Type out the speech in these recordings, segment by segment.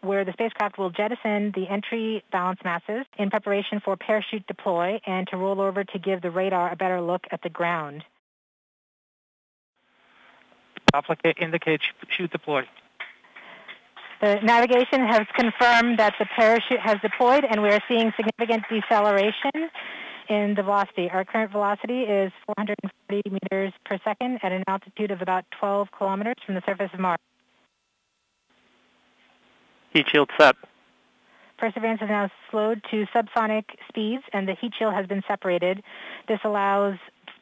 where the spacecraft will jettison the entry balance masses in preparation for parachute deploy and to roll over to give the radar a better look at the ground. Indicates chute deploy. The navigation has confirmed that the parachute has deployed and we are seeing significant deceleration in the velocity. Our current velocity is 440 meters per second at an altitude of about 12 kilometers from the surface of Mars. Heat shield set. Perseverance has now slowed to subsonic speeds and the heat shield has been separated. This allows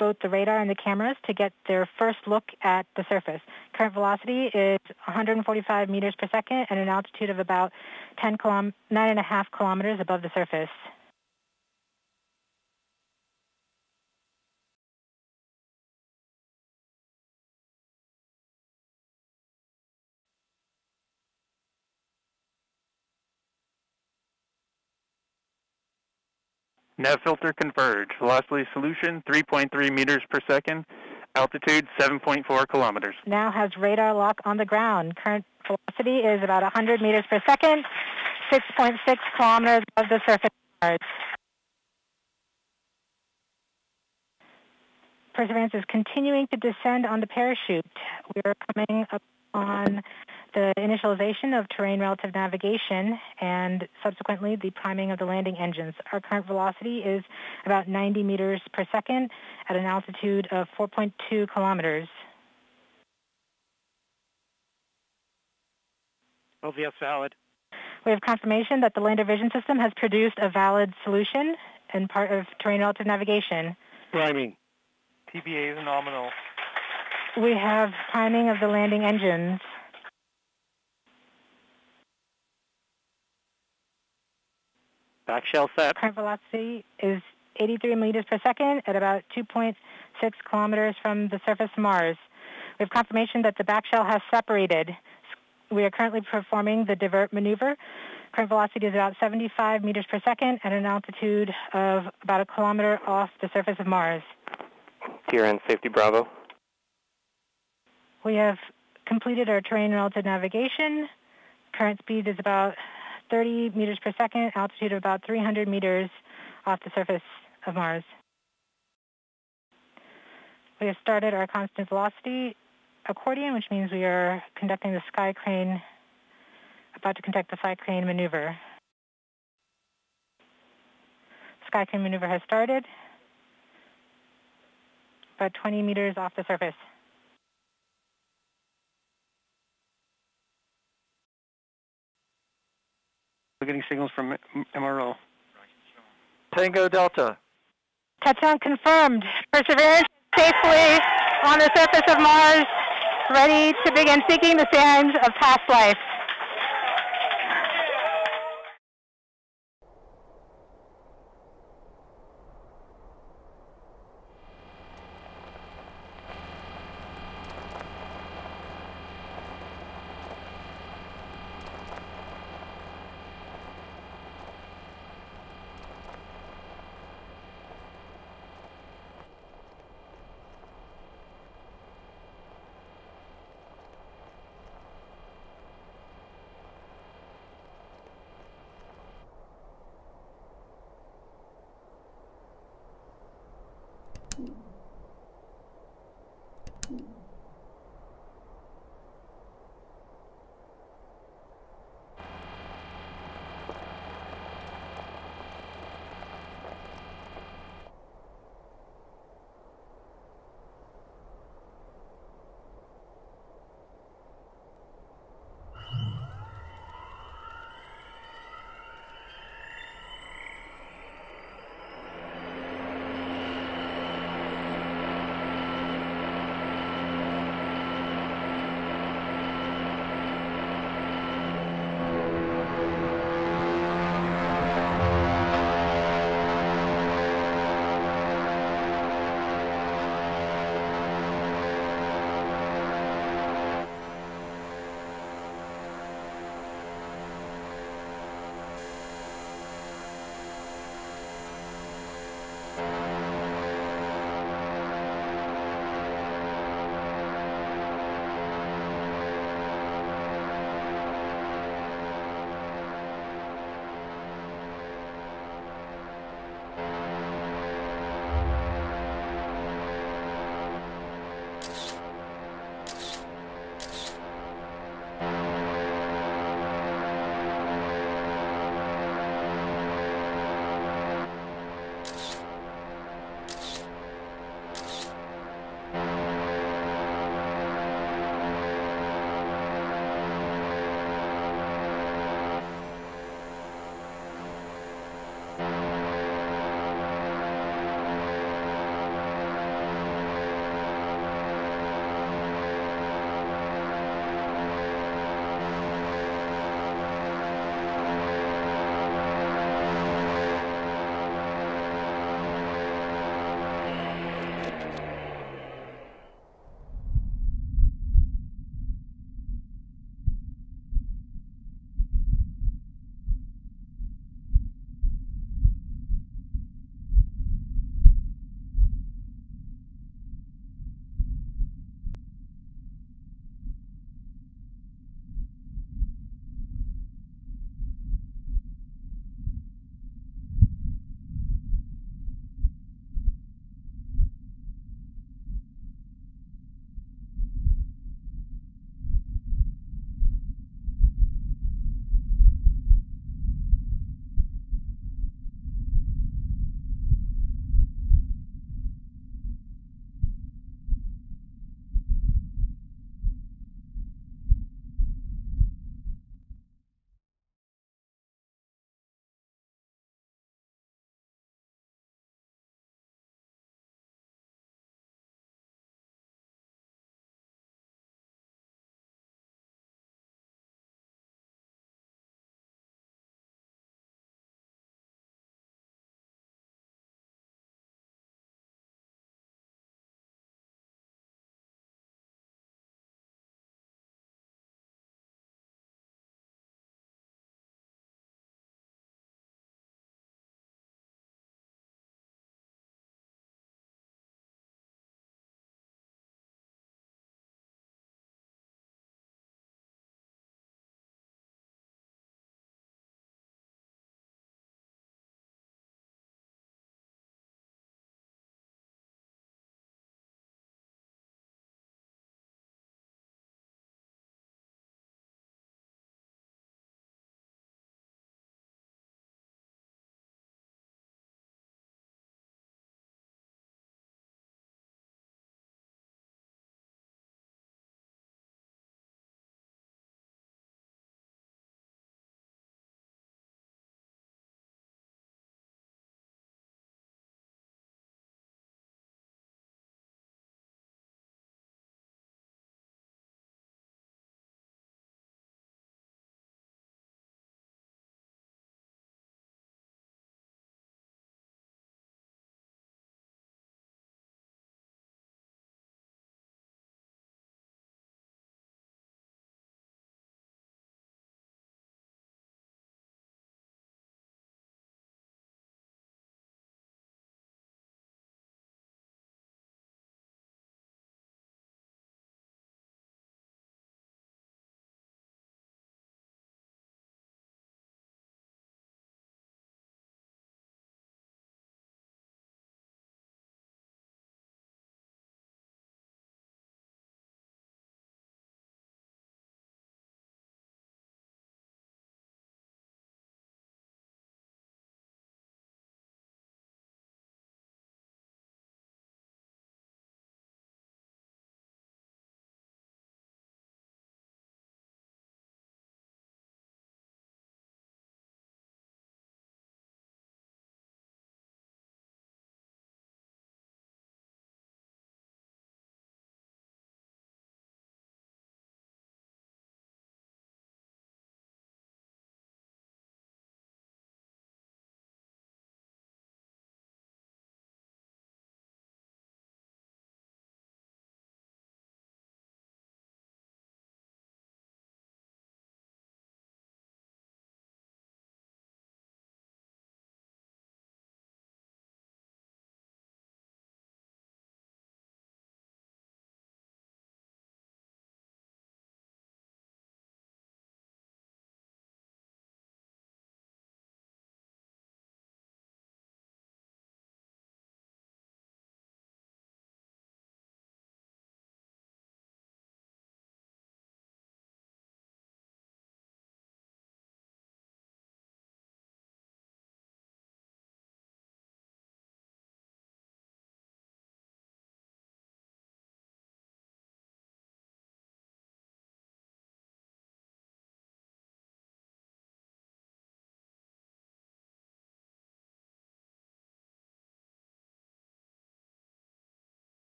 both the radar and the cameras to get their first look at the surface. Current velocity is 145 meters per second at an altitude of about 10 kilom- 9.5 kilometers above the surface. Nav filter converge. Velocity solution 3.3 meters per second. Altitude 7.4 kilometers. Now has radar lock on the ground. Current velocity is about 100 meters per second, 6.6 kilometers above the surface. Perseverance is continuing to descend on the parachute. We are coming up on the initialization of terrain relative navigation and subsequently the priming of the landing engines. Our current velocity is about 90 meters per second at an altitude of 4.2 kilometers. LVS valid. We have confirmation that the lander vision system has produced a valid solution and part of terrain relative navigation. Priming. TBA is nominal. We have priming of the landing engines. Back shell set. Current velocity is 83 meters per second at about 2.6 kilometers from the surface of Mars. We have confirmation that the back shell has separated. We are currently performing the divert maneuver. Current velocity is about 75 meters per second at an altitude of about a kilometer off the surface of Mars. TRN Safety Bravo. We have completed our terrain relative navigation. Current speed is about 30 meters per second, altitude of about 300 meters off the surface of Mars. We have started our constant velocity accordion, which means we are conducting the sky crane, about to conduct the sky crane maneuver. Sky crane maneuver has started, about 20 meters off the surface. We're getting signals from MRO. Tango Delta. Touchdown confirmed. Perseverance safely on the surface of Mars, ready to begin seeking the signs of past life.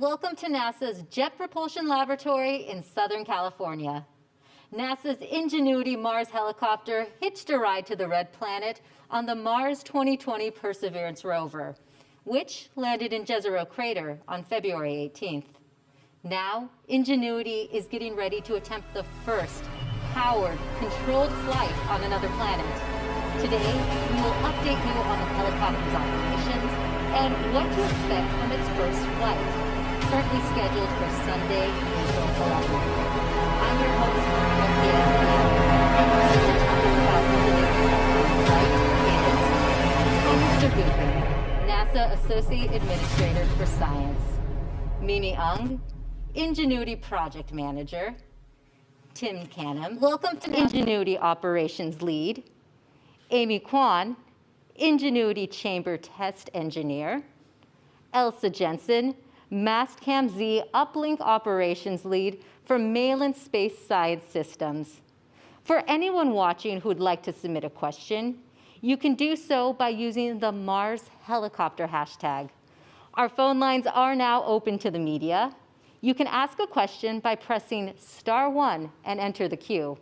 Welcome to NASA's Jet Propulsion Laboratory in Southern California. NASA's Ingenuity Mars helicopter hitched a ride to the Red Planet on the Mars 2020 Perseverance rover, which landed in Jezero Crater on February 18th. Now, Ingenuity is getting ready to attempt the first powered, controlled flight on another planet. Today, we will update you on the helicopter's operations and what to expect from its first flight, currently scheduled for Sunday, April 11th. I'm your host, Cynthia Leon. To talk us about today's flight is Thomas NASA Associate Administrator for Science, Mimi Aung, Ingenuity Project Manager, Tim Canham, welcome to Ingenuity Operations Lead, Amy Quon, Ingenuity Chamber Test Engineer, Elsa Jensen, Mastcam Z Uplink Operations Lead for Malin Space Science Systems. For anyone watching who'd like to submit a question, you can do so by using the Mars helicopter hashtag. Our phone lines are now open to the media. You can ask a question by pressing star one and enter the queue.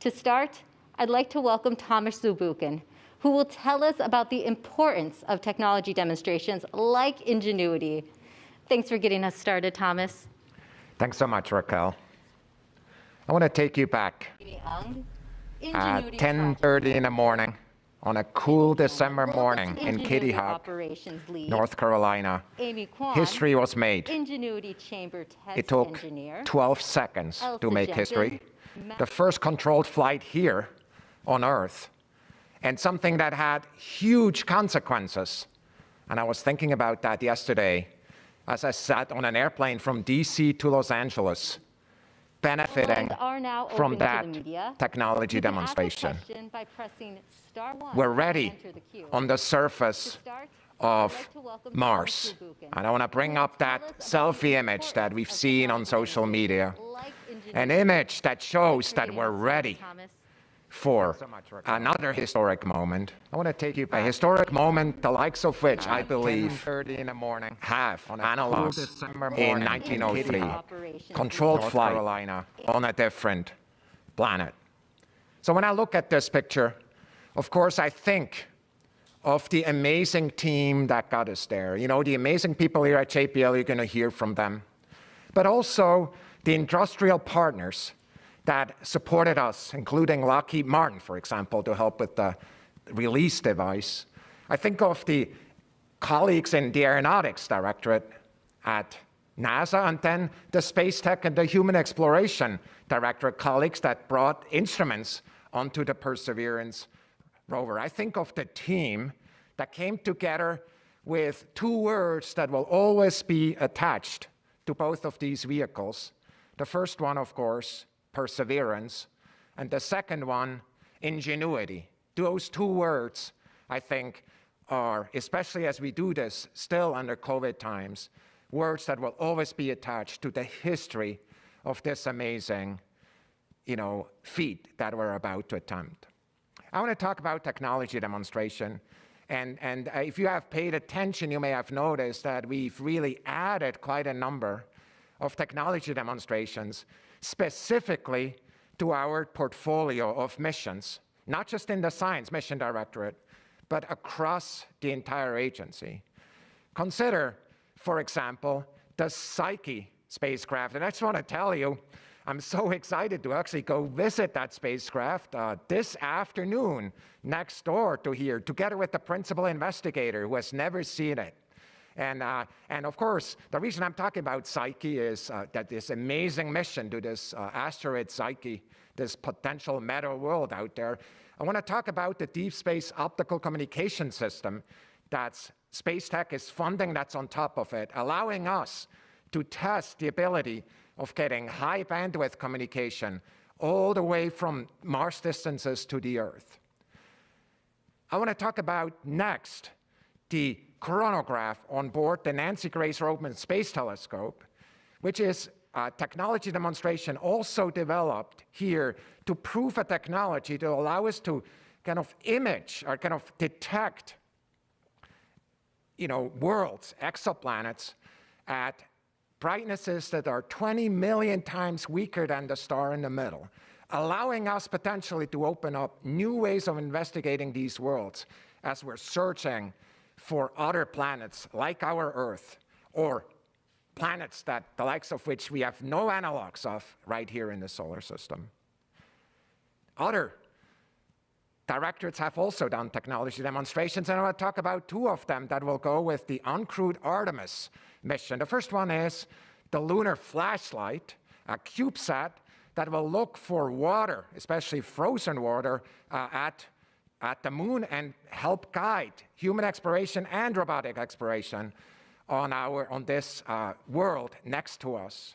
To start, I'd like to welcome Thomas Zurbuchen, who will tell us about the importance of technology demonstrations like Ingenuity. Thanks for getting us started, Thomas. Thanks so much, Raquel. I want to take you back at 10:30 in the morning on a cool December morning in Kitty Hawk, North Carolina. History was made. It took 12 seconds to make history. The first controlled flight here on Earth, and something that had huge consequences. And I was thinking about that yesterday as I sat on an airplane from DC to Los Angeles benefiting from that technology demonstration. We're ready on the surface of Mars. And I want to bring up that selfie image that we've seen on social media, an image that shows that we're ready for another historic moment. I want to take you a historic moment, the likes of which I believe in the morning have analyzed in 1903, controlled flight on a different planet. So when I look at this picture, of course, I think of the amazing team that got us there. You know, the amazing people here at JPL, you're going to hear from them. But also the industrial partners that supported us, including Lockheed Martin, for example, to help with the release device. I think of the colleagues in the Aeronautics Directorate at NASA, and then the Space Tech and the Human Exploration Directorate colleagues that brought instruments onto the Perseverance rover. I think of the team that came together with two words that will always be attached to both of these vehicles. The first one, of course, perseverance, and the second one, ingenuity. Those two words, I think, are, especially as we do this still under COVID times, words that will always be attached to the history of this amazing you know, feat that we're about to attempt. I want to talk about technology demonstration. And, and if you have paid attention, you may have noticed that we've really added quite a number of technology demonstrations specifically to our portfolio of missions, not just in the Science Mission Directorate, but across the entire agency. Consider, for example, the Psyche spacecraft. And I just want to tell you, I'm so excited to actually go visit that spacecraft uh, this afternoon next door to here, together with the principal investigator who has never seen it. And, uh, and of course, the reason I'm talking about Psyche is uh, that this amazing mission to this uh, asteroid Psyche, this potential metal world out there, I want to talk about the deep space optical communication system that Space Tech is funding that's on top of it, allowing us to test the ability of getting high bandwidth communication all the way from Mars distances to the Earth. I want to talk about next the coronagraph on board the Nancy Grace Roman Space Telescope, which is a technology demonstration also developed here to prove a technology to allow us to kind of image or kind of detect you know, worlds, exoplanets, at brightnesses that are 20 million times weaker than the star in the middle, allowing us potentially to open up new ways of investigating these worlds as we're searching for other planets like our Earth or planets that the likes of which we have no analogs of right here in the solar system. Other directorates have also done technology demonstrations, and I want to talk about two of them that will go with the uncrewed Artemis mission. The first one is the Lunar Flashlight, a CubeSat that will look for water, especially frozen water, uh, at, at the moon and help guide human exploration and robotic exploration on, our, on this uh, world next to us.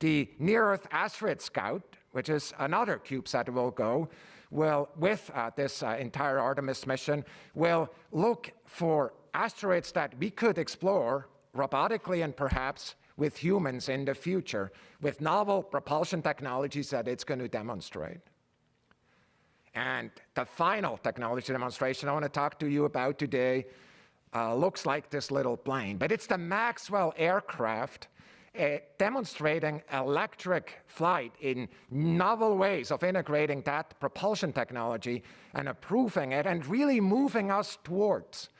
The Near Earth Asteroid Scout, which is another CubeSat will go, will, with uh, this uh, entire Artemis mission, will look for asteroids that we could explore robotically and perhaps with humans in the future, with novel propulsion technologies that it's going to demonstrate. And the final technology demonstration I want to talk to you about today uh, looks like this little plane, but it's the Maxwell aircraft uh, demonstrating electric flight in novel ways of integrating that propulsion technology and improving it and really moving us towards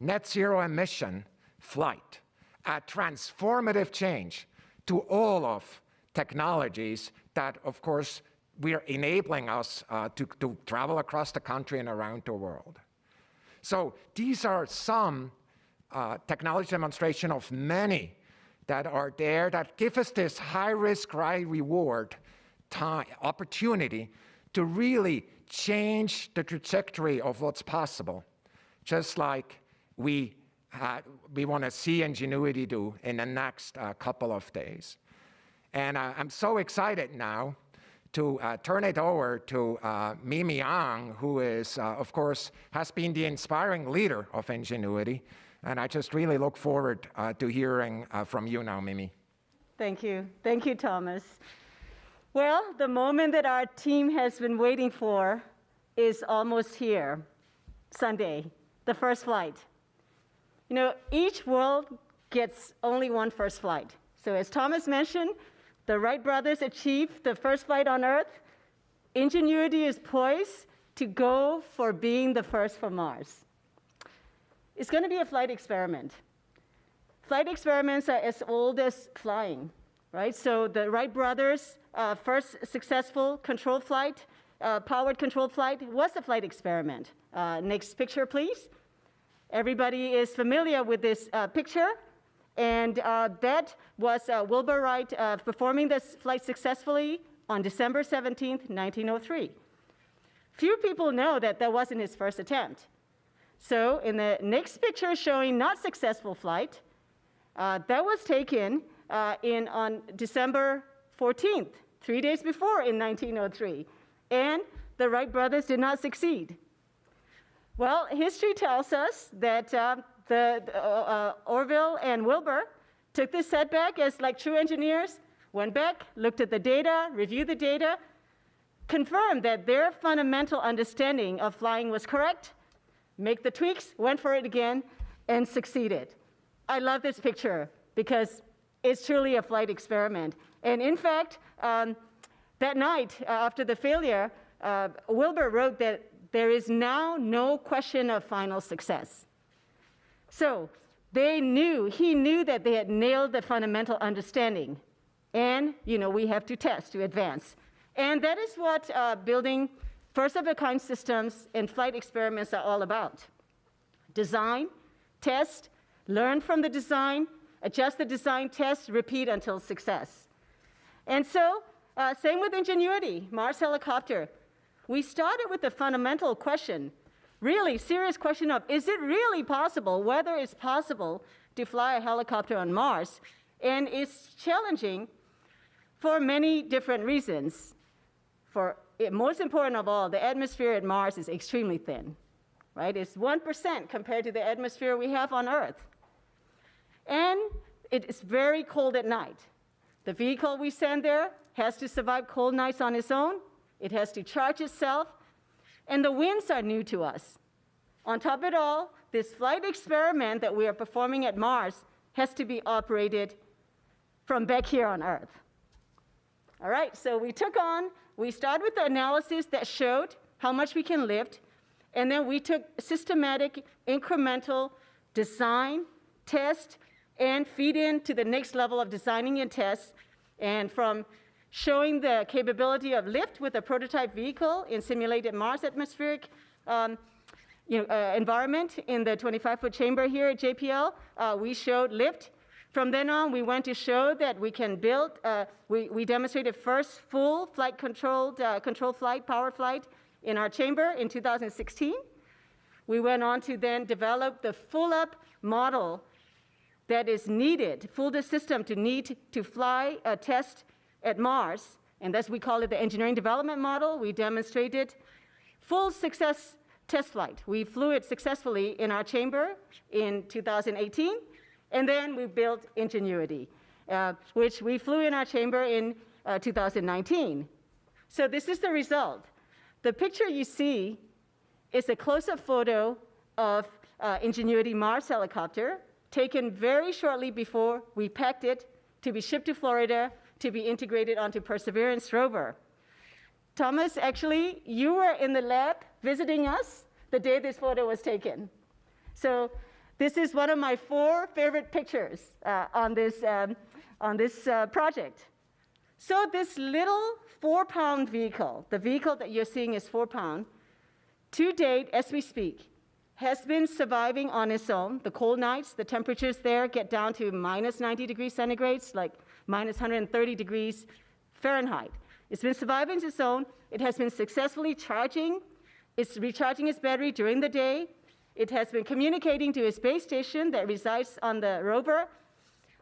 net zero emission flight, a transformative change to all of technologies that, of course, we are enabling us uh, to, to travel across the country and around the world. So these are some uh, technology demonstration of many that are there that give us this high risk, high reward time, opportunity to really change the trajectory of what's possible, just like we, we want to see Ingenuity do in the next uh, couple of days. And uh, I'm so excited now to uh, turn it over to uh, Mimi Aung, who is, uh, of course, has been the inspiring leader of Ingenuity. And I just really look forward uh, to hearing uh, from you now, Mimi. Thank you. Thank you, Thomas. Well, the moment that our team has been waiting for is almost here Sunday, the first flight. You know, each world gets only one first flight. So, as Thomas mentioned, the Wright brothers achieved the first flight on Earth. Ingenuity is poised to go for being the first for Mars. It's going to be a flight experiment. Flight experiments are as old as flying, right? So the Wright brothers' uh, first successful control flight, uh, powered control flight, was a flight experiment. Uh, next picture, please. Everybody is familiar with this uh, picture. And uh, that was uh, Wilbur Wright uh, performing this flight successfully on December 17, 1903. Few people know that that wasn't his first attempt. So in the next picture showing not successful flight, uh, that was taken uh, in, on December 14th, three days before in 1903. And the Wright brothers did not succeed. Well, history tells us that uh, the, uh, uh, Orville and Wilbur took this setback as like true engineers, went back, looked at the data, reviewed the data, confirmed that their fundamental understanding of flying was correct, make the tweaks, went for it again, and succeeded. I love this picture because it's truly a flight experiment. And in fact, um, that night uh, after the failure, uh, Wilbur wrote that there is now no question of final success. So they knew, he knew that they had nailed the fundamental understanding. And, you know, we have to test to advance. And that is what uh, building first of a kind systems and flight experiments are all about. Design, test, learn from the design, adjust the design, test, repeat until success. And so, uh, same with Ingenuity, Mars helicopter. We started with the fundamental question really serious question of is it really possible, whether it's possible to fly a helicopter on Mars? And it's challenging for many different reasons. For most important of all, the atmosphere at Mars is extremely thin, right? It's 1% compared to the atmosphere we have on Earth. And it is very cold at night. The vehicle we send there has to survive cold nights on its own. It has to charge itself and the winds are new to us. On top of it all, this flight experiment that we are performing at Mars has to be operated from back here on Earth. All right, so we took on, we started with the analysis that showed how much we can lift, and then we took systematic, incremental design, test, and feed in to the next level of designing and test. And from showing the capability of lift with a prototype vehicle in simulated Mars atmospheric um, you know, uh, environment in the 25-foot chamber here at JPL, uh, we showed lift. From then on, we went to show that we can build, uh, we, we demonstrated first full flight controlled, uh, control flight, power flight in our chamber in 2016. We went on to then develop the full up model that is needed, full the system to need to fly a test at Mars, and thus we call it the engineering development model. We demonstrated full success test flight. We flew it successfully in our chamber in 2018, and then we built Ingenuity, uh, which we flew in our chamber in uh, 2019. So this is the result. The picture you see is a close-up photo of uh, Ingenuity Mars helicopter taken very shortly before we packed it to be shipped to Florida to be integrated onto Perseverance rover. Thomas, actually, you were in the lab visiting us the day this photo was taken. So this is one of my four favorite pictures uh, on this, um, on this uh, project. So this little four-pound vehicle, the vehicle that you're seeing is four pound, to date, as we speak, has been surviving on its own. The cold nights, the temperatures there get down to minus 90 degrees centigrades, like minus 130 degrees Fahrenheit. It's been surviving its own. It has been successfully charging. It's recharging its battery during the day. It has been communicating to its base station that resides on the rover,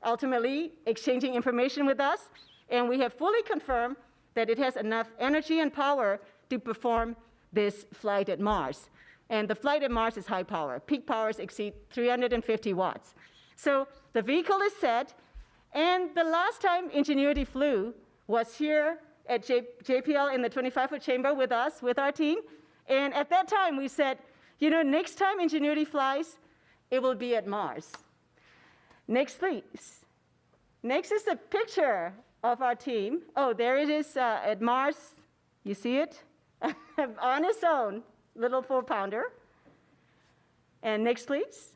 ultimately exchanging information with us. And we have fully confirmed that it has enough energy and power to perform this flight at Mars. And the flight at Mars is high power. Peak powers exceed 350 watts. So the vehicle is set, and the last time Ingenuity flew was here at J JPL in the 25-foot chamber with us, with our team. And at that time, we said, you know, next time Ingenuity flies, it will be at Mars. Next, please. Next is a picture of our team. Oh, there it is uh, at Mars. You see it? On its own, little four pounder. And next, please,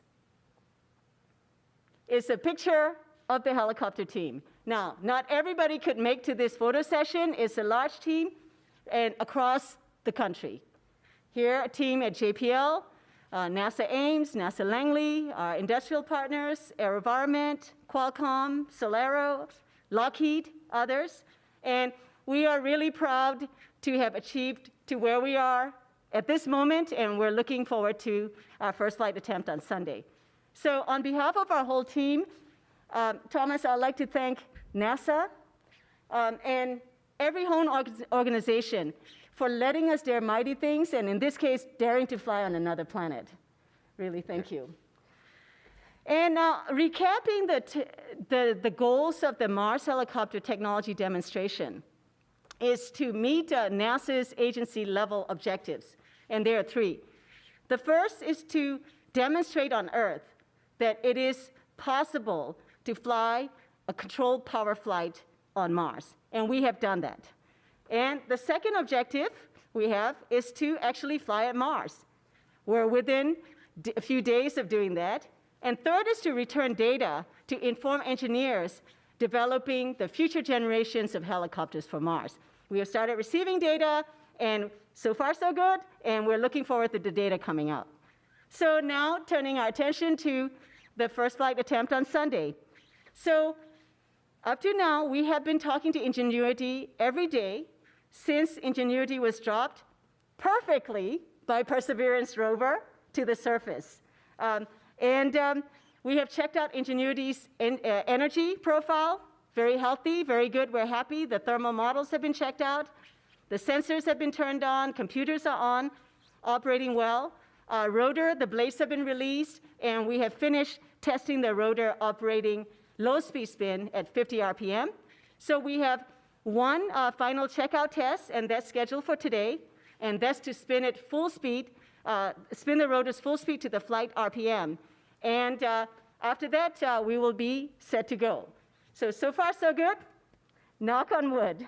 It's a picture of the helicopter team. Now, not everybody could make to this photo session. It's a large team and across the country. Here, a team at JPL, uh, NASA Ames, NASA Langley, our industrial partners, AeroVironment, Qualcomm, SolAero, Lockheed, others. And we are really proud to have achieved to where we are at this moment, and we're looking forward to our first flight attempt on Sunday. So on behalf of our whole team, um, Thomas, I'd like to thank NASA um, and every home organization for letting us dare mighty things, and in this case, daring to fly on another planet. Really, thank you. And now, recapping the, the, the goals of the Mars helicopter technology demonstration is to meet uh, NASA's agency level objectives, and there are three. The first is to demonstrate on Earth that it is possible to fly a controlled power flight on Mars, and we have done that. And the second objective we have is to actually fly at Mars. We're within a few days of doing that. And third is to return data to inform engineers developing the future generations of helicopters for Mars. We have started receiving data, and so far so good, and we're looking forward to the data coming out. So now turning our attention to the first flight attempt on Sunday. So up to now, we have been talking to Ingenuity every day since Ingenuity was dropped perfectly by Perseverance rover to the surface. Um, and um, we have checked out Ingenuity's en uh, energy profile, very healthy, very good, we're happy. The thermal models have been checked out. The sensors have been turned on, computers are on, operating well. Uh, rotor, the blades have been released, and we have finished testing the rotor operating low speed spin at 50 RPM. So we have one uh, final checkout test, and that's scheduled for today, and that's to spin it full speed, uh, spin the rotors full speed to the flight RPM. And uh, after that, uh, we will be set to go. So, so far, so good. Knock on wood.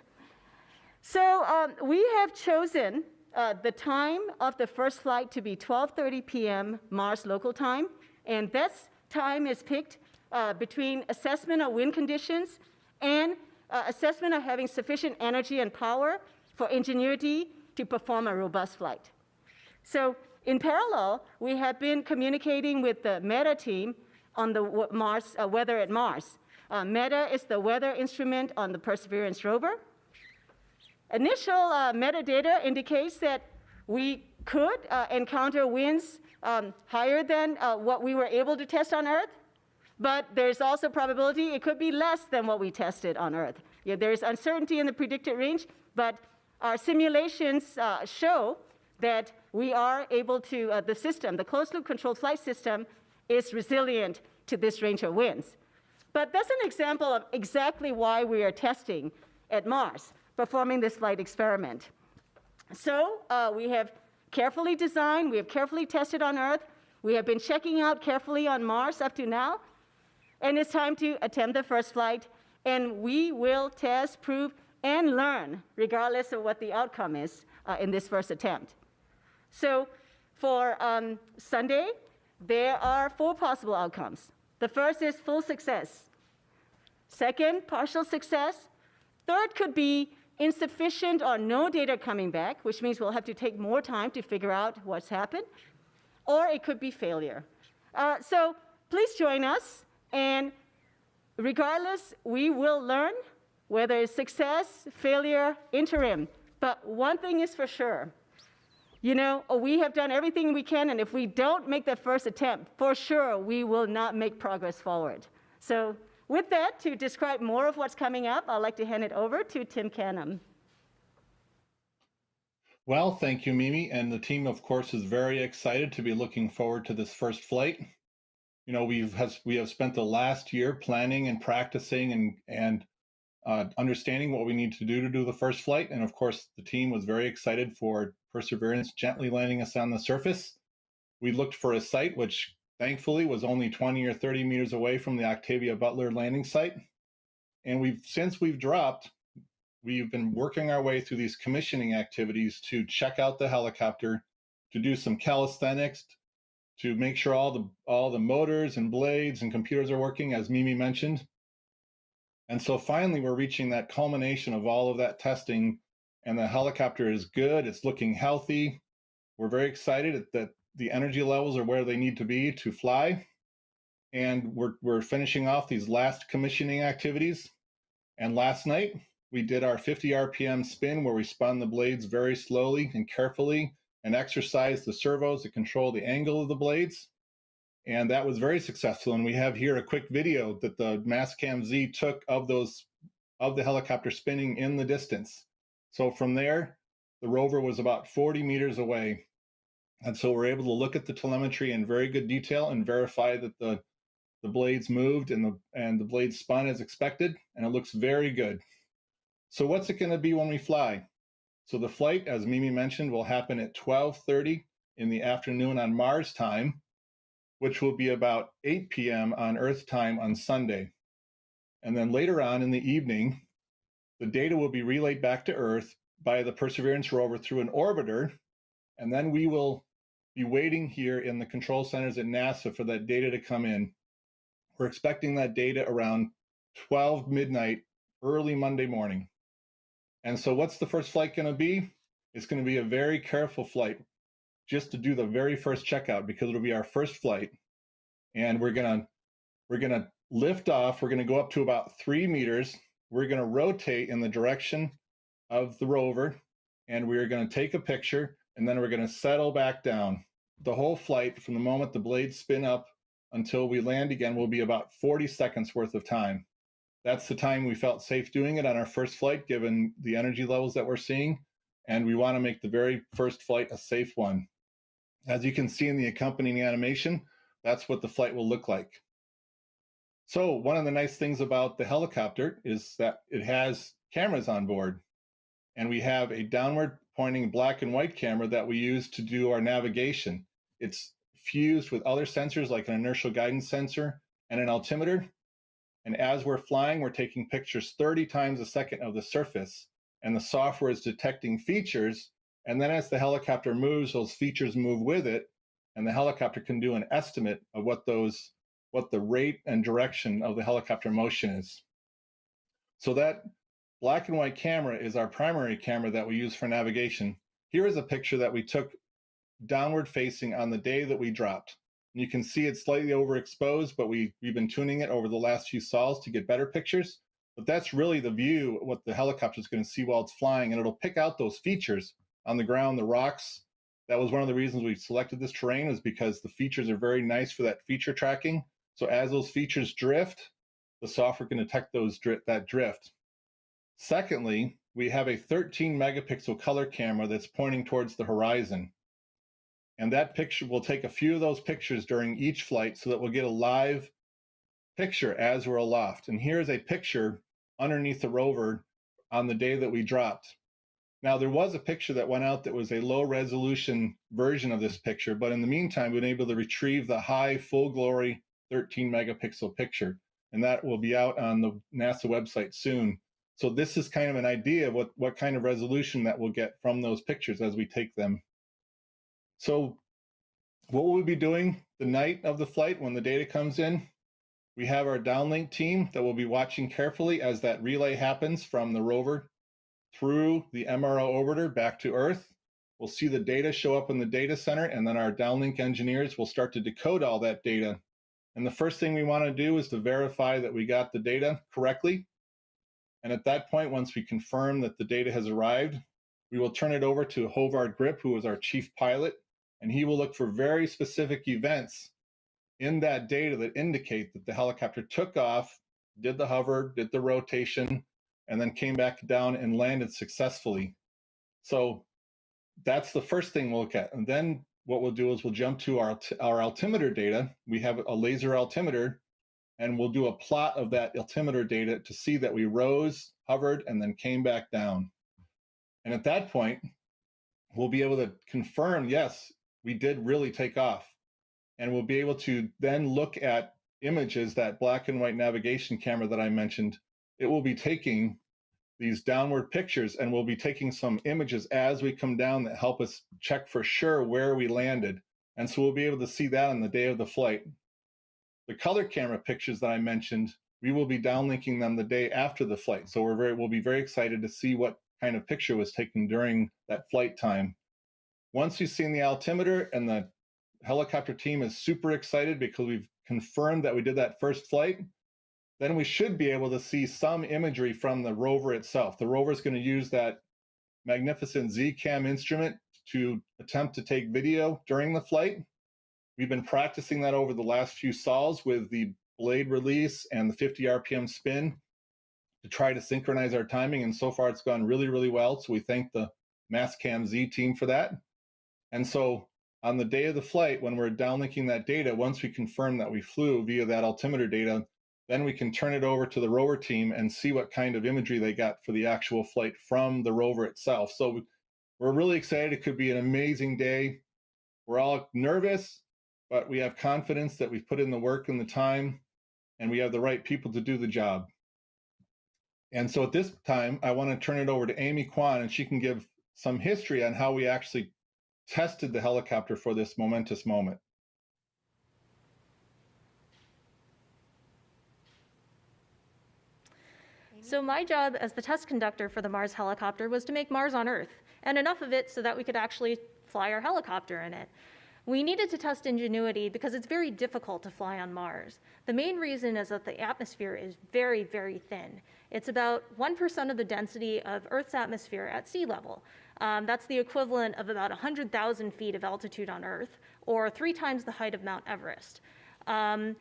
So um, we have chosen uh, the time of the first flight to be 12:30 p.m. Mars local time, and this time is picked uh, between assessment of wind conditions and uh, assessment of having sufficient energy and power for Ingenuity to perform a robust flight. So in parallel, we have been communicating with the MEDA team on the Mars uh, weather at Mars. Uh, MEDA is the weather instrument on the Perseverance rover. Initial uh, metadata indicates that we could uh, encounter winds um, higher than uh, what we were able to test on Earth, but there's also probability it could be less than what we tested on Earth. Yeah, there's uncertainty in the predicted range, but our simulations uh, show that we are able to, uh, the system, the closed loop controlled flight system is resilient to this range of winds. But that's an example of exactly why we are testing at Mars, performing this flight experiment. So uh, we have carefully designed, we have carefully tested on Earth, we have been checking out carefully on Mars up to now, and it's time to attempt the first flight, and we will test, prove, and learn, regardless of what the outcome is uh, in this first attempt. So for um, Sunday, there are four possible outcomes. The first is full success. Second, partial success. Third could be insufficient or no data coming back, which means we'll have to take more time to figure out what's happened. Or it could be failure. Uh, so please join us. And regardless, we will learn whether it's success, failure, interim. But one thing is for sure you know, we have done everything we can, and if we don't make that first attempt, for sure we will not make progress forward. So, with that, to describe more of what's coming up, I'd like to hand it over to Tim Canham. Well, thank you, Mimi. And the team, of course, is very excited to be looking forward to this first flight. You know, we've has, we have spent the last year planning and practicing and and uh, understanding what we need to do to do the first flight. And of course, the team was very excited for Perseverance gently landing us on the surface. We looked for a site which thankfully was only 20 or 30 meters away from the Octavia Butler landing site. And we've since we've dropped, we've been working our way through these commissioning activities to check out the helicopter, to do some calisthenics, to make sure all the all the motors and blades and computers are working, as Mimi mentioned. And so finally, we're reaching that culmination of all of that testing and the helicopter is good. It's looking healthy. We're very excited that the energy levels are where they need to be to fly. And we're, we're finishing off these last commissioning activities. And last night, we did our 50 RPM spin where we spun the blades very slowly and carefully and exercised the servos to control the angle of the blades. And that was very successful. And we have here a quick video that the Mastcam Z took of those of the helicopter spinning in the distance. So from there, the rover was about 40 meters away. And so we're able to look at the telemetry in very good detail and verify that the, the blades moved and the and the blades spun as expected, and it looks very good. So what's it going to be when we fly? So the flight, as Mimi mentioned, will happen at 12:30 in the afternoon on Mars time, which will be about 8 p.m. on Earth time on Sunday. And then later on in the evening, the data will be relayed back to Earth by the Perseverance rover through an orbiter, and then we will be waiting here in the control centers at NASA for that data to come in. We're expecting that data around 12 midnight, early Monday morning. And so, what's the first flight going to be? It's going to be a very careful flight just to do the very first checkout because it'll be our first flight. And we're going to we're going to lift off. We're going to go up to about three meters we're going to rotate in the direction of the rover and we're going to take a picture and then we're going to settle back down. The whole flight from the moment the blades spin up until we land again will be about 40 seconds worth of time. That's the time we felt safe doing it on our first flight, given the energy levels that we're seeing. And we want to make the very first flight a safe one. As you can see in the accompanying animation, that's what the flight will look like. So one of the nice things about the helicopter is that it has cameras on board. And we have a downward pointing black and white camera that we use to do our navigation. It's fused with other sensors like an inertial guidance sensor and an altimeter. And as we're flying, we're taking pictures 30 times a second of the surface, and the software is detecting features. And then as the helicopter moves, those features move with it, and the helicopter can do an estimate of what those what the rate and direction of the helicopter motion is. So that black and white camera is our primary camera that we use for navigation. Here is a picture that we took downward facing on the day that we dropped. You can see it's slightly overexposed, but we, we've been tuning it over the last few sols to get better pictures. But that's really the view, what the helicopter is going to see while it's flying, and it'll pick out those features on the ground, the rocks. That was one of the reasons we selected this terrain is because the features are very nice for that feature tracking. So as those features drift, the software can detect those that drift. Secondly, we have a 13 megapixel color camera that's pointing towards the horizon. And that picture we'll take a few of those pictures during each flight so that we'll get a live picture as we're aloft. And here's a picture underneath the rover on the day that we dropped. Now, there was a picture that went out that was a low resolution version of this picture, but in the meantime, we've been able to retrieve the high full glory 13 megapixel picture. And that will be out on the NASA website soon. So this is kind of an idea of what, what kind of resolution that we'll get from those pictures as we take them. So what will we be doing the night of the flight when the data comes in? We have our downlink team that will be watching carefully as that relay happens from the rover through the MRO orbiter back to Earth. We'll see the data show up in the data center, and then our downlink engineers will start to decode all that data. And the first thing we want to do is to verify that we got the data correctly. And at that point, once we confirm that the data has arrived, we will turn it over to Håvard Grip, who is our chief pilot, and he will look for very specific events in that data that indicate that the helicopter took off, did the hover, did the rotation, and then came back down and landed successfully. So that's the first thing we'll look at. And then what we'll do is we'll jump to our, our altimeter data. We have a laser altimeter, and we'll do a plot of that altimeter data to see that we rose, hovered, and then came back down. And at that point, we'll be able to confirm, yes, we did really take off. And we'll be able to then look at images, that black and white navigation camera that I mentioned. It will be taking these downward pictures and we'll be taking some images as we come down that help us check for sure where we landed. And so we'll be able to see that on the day of the flight. The color camera pictures that I mentioned, we will be downlinking them the day after the flight. So we're very, we'll be very excited to see what kind of picture was taken during that flight time. Once you've seen the altimeter and the helicopter team is super excited because we've confirmed that we did that first flight, then we should be able to see some imagery from the rover itself. The rover is going to use that magnificent Z-Cam instrument to attempt to take video during the flight. We've been practicing that over the last few sols with the blade release and the 50 RPM spin to try to synchronize our timing. And so far it's gone really, really well. So we thank the Mastcam Z team for that. And so on the day of the flight, when we're downlinking that data, once we confirm that we flew via that altimeter data, then we can turn it over to the rover team and see what kind of imagery they got for the actual flight from the rover itself. So we're really excited. It could be an amazing day. We're all nervous, but we have confidence that we've put in the work and the time, and we have the right people to do the job. And so at this time, I want to turn it over to Amy Quon, and she can give some history on how we actually tested the helicopter for this momentous moment. So my job as the test conductor for the Mars helicopter was to make Mars on Earth, and enough of it so that we could actually fly our helicopter in it. We needed to test ingenuity because it's very difficult to fly on Mars. The main reason is that the atmosphere is very, very thin. It's about 1% of the density of Earth's atmosphere at sea level. Um, that's the equivalent of about 100,000 feet of altitude on Earth, or three times the height of Mount Everest. Um,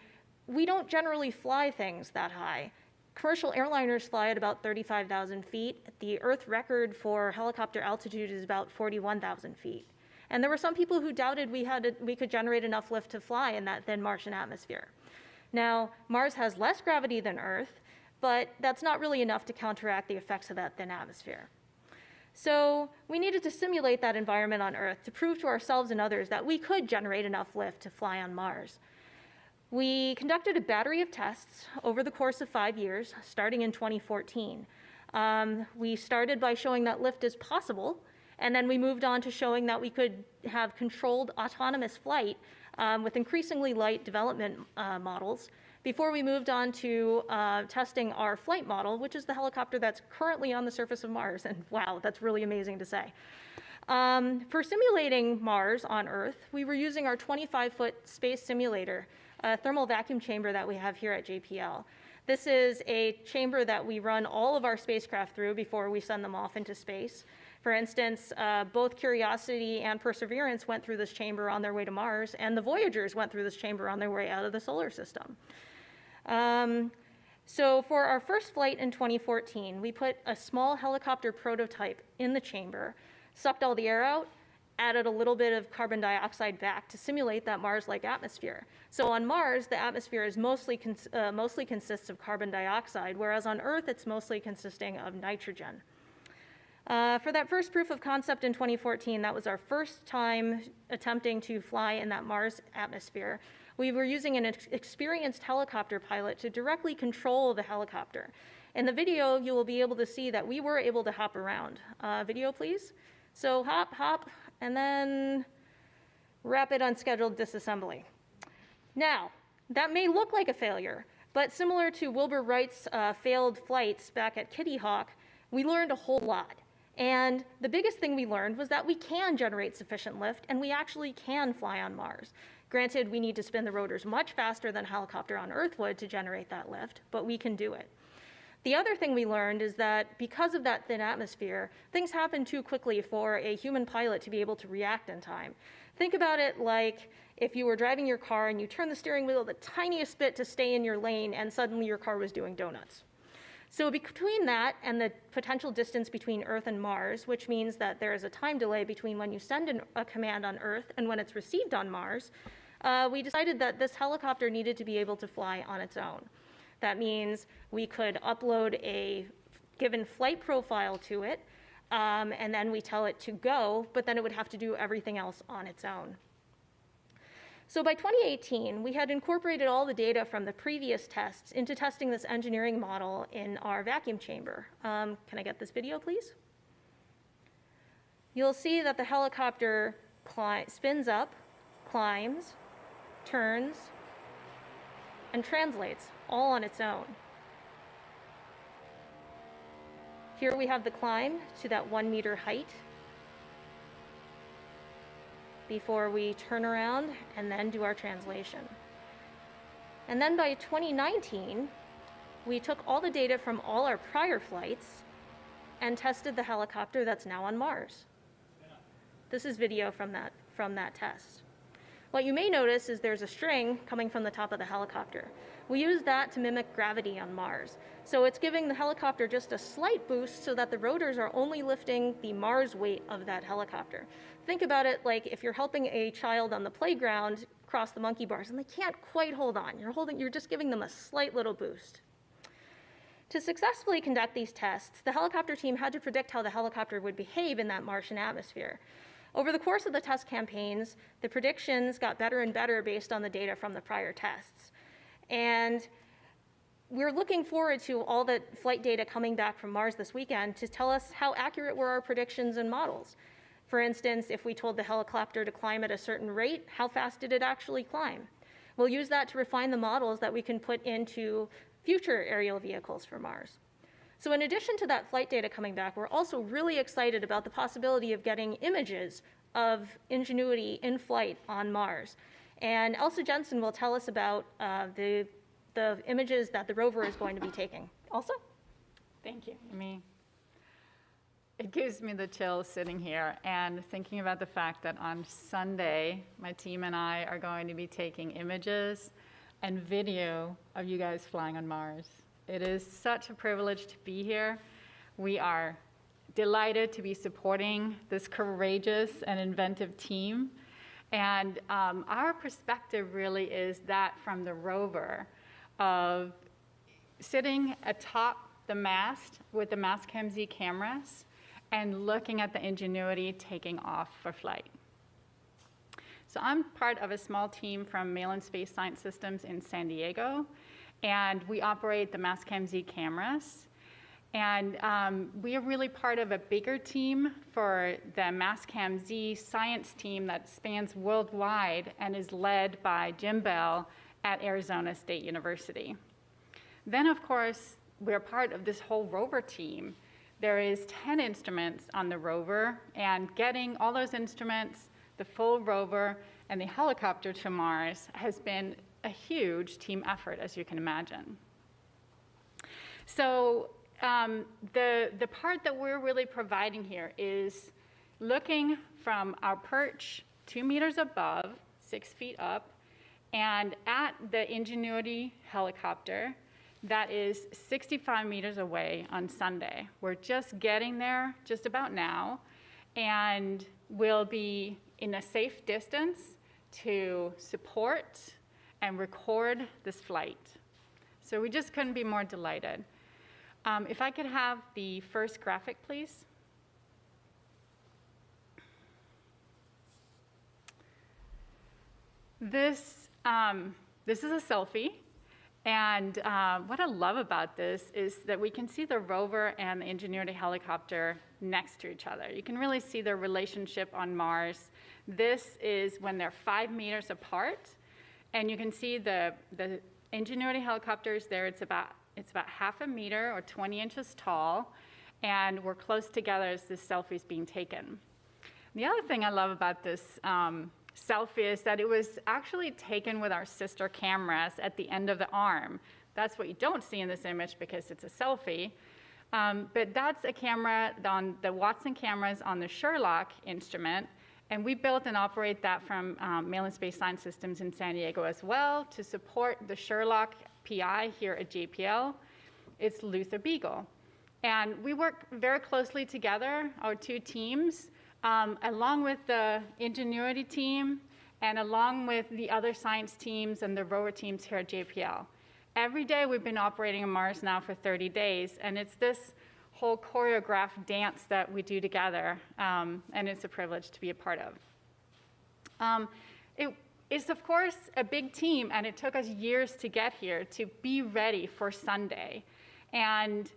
we don't generally fly things that high. Commercial airliners fly at about 35,000 feet. The Earth record for helicopter altitude is about 41,000 feet. And there were some people who doubted we, had a, we could generate enough lift to fly in that thin Martian atmosphere. Now, Mars has less gravity than Earth, but that's not really enough to counteract the effects of that thin atmosphere. So we needed to simulate that environment on Earth to prove to ourselves and others that we could generate enough lift to fly on Mars. We conducted a battery of tests over the course of five years, starting in 2014. Um, we started by showing that lift is possible, and then we moved on to showing that we could have controlled autonomous flight um, with increasingly light development uh, models before we moved on to uh, testing our flight model, which is the helicopter that's currently on the surface of Mars. And wow, that's really amazing to say. Um, for simulating Mars on Earth, we were using our 25 foot space simulator, a thermal vacuum chamber that we have here at JPL. This is a chamber that we run all of our spacecraft through before we send them off into space. For instance, uh, both Curiosity and Perseverance went through this chamber on their way to Mars, and the Voyagers went through this chamber on their way out of the solar system. Um, so for our first flight in 2014, we put a small helicopter prototype in the chamber, sucked all the air out, added a little bit of carbon dioxide back to simulate that Mars-like atmosphere. So on Mars, the atmosphere is mostly, uh, mostly consists of carbon dioxide, whereas on Earth, it's mostly consisting of nitrogen. Uh, for that first proof of concept in 2014, that was our first time attempting to fly in that Mars atmosphere we were using an experienced helicopter pilot to directly control the helicopter. In the video, you will be able to see that we were able to hop around. Uh, video, please. So hop, hop, and then rapid unscheduled disassembly. Now, that may look like a failure, but similar to Wilbur Wright's uh, failed flights back at Kitty Hawk, we learned a whole lot. And the biggest thing we learned was that we can generate sufficient lift and we actually can fly on Mars. Granted, we need to spin the rotors much faster than a helicopter on Earth would to generate that lift, but we can do it. The other thing we learned is that because of that thin atmosphere, things happen too quickly for a human pilot to be able to react in time. Think about it like if you were driving your car and you turn the steering wheel the tiniest bit to stay in your lane and suddenly your car was doing donuts. So between that and the potential distance between Earth and Mars, which means that there is a time delay between when you send an, a command on Earth and when it's received on Mars, uh, we decided that this helicopter needed to be able to fly on its own. That means we could upload a given flight profile to it, um, and then we tell it to go, but then it would have to do everything else on its own. So by 2018, we had incorporated all the data from the previous tests into testing this engineering model in our vacuum chamber. Um, can I get this video, please? You'll see that the helicopter spins up, climbs, turns, and translates all on its own. Here we have the climb to that one meter height before we turn around and then do our translation. And then by 2019, we took all the data from all our prior flights and tested the helicopter that's now on Mars. This is video from that, from that test. What you may notice is there's a string coming from the top of the helicopter. We use that to mimic gravity on Mars. So it's giving the helicopter just a slight boost so that the rotors are only lifting the Mars weight of that helicopter. Think about it like if you're helping a child on the playground cross the monkey bars and they can't quite hold on. You're holding you're just giving them a slight little boost. To successfully conduct these tests, the helicopter team had to predict how the helicopter would behave in that Martian atmosphere. Over the course of the test campaigns, the predictions got better and better based on the data from the prior tests. And we're looking forward to all the flight data coming back from Mars this weekend to tell us how accurate were our predictions and models. For instance, if we told the helicopter to climb at a certain rate, how fast did it actually climb? We'll use that to refine the models that we can put into future aerial vehicles for Mars. So in addition to that flight data coming back, we're also really excited about the possibility of getting images of Ingenuity in flight on Mars. And Elsa Jensen will tell us about uh, the, the images that the rover is going to be taking. Elsa? Thank you, Amy. It gives me the chills sitting here and thinking about the fact that on Sunday, my team and I are going to be taking images and video of you guys flying on Mars. It is such a privilege to be here. We are delighted to be supporting this courageous and inventive team. And um, our perspective really is that from the rover of sitting atop the mast with the Mastcam Z cameras and looking at the Ingenuity taking off for flight. So I'm part of a small team from Malin Space Science Systems in San Diego, and we operate the Mastcam Z cameras. And um, we are really part of a bigger team for the Mastcam Z science team that spans worldwide and is led by Jim Bell at Arizona State University. Then, of course, we're part of this whole rover team. There is 10 instruments on the rover, and getting all those instruments, the full rover, and the helicopter to Mars has been a huge team effort, as you can imagine. So um, the, the part that we're really providing here is looking from our perch two meters above, six feet up, and at the Ingenuity helicopter that is 65 meters away on Sunday. We're just getting there just about now, and we'll be in a safe distance to support and record this flight. So we just couldn't be more delighted. Um, if I could have the first graphic, please. This, um, this is a selfie. And uh, what I love about this is that we can see the rover and the Ingenuity helicopter next to each other. You can really see their relationship on Mars. This is when they're five meters apart. And you can see the, the Ingenuity helicopters there, it's about it's about half a meter or 20 inches tall, and we're close together as this selfie is being taken. The other thing I love about this um, selfie is that it was actually taken with our sister cameras at the end of the arm. That's what you don't see in this image because it's a selfie. Um, but that's a camera on the Watson cameras on the SHERLOC instrument. And we built and operate that from um, Malin Space Science Systems in San Diego as well to support the SHERLOC PI here at JPL. It's Luther Beegle. And we work very closely together, our two teams, um, along with the Ingenuity team and along with the other science teams and the rover teams here at JPL. Every day we've been operating on Mars now for 30 days, and it's this whole choreographed dance that we do together, um, and it's a privilege to be a part of. Um, it, it's, of course, a big team, and it took us years to get here to be ready for Sunday. And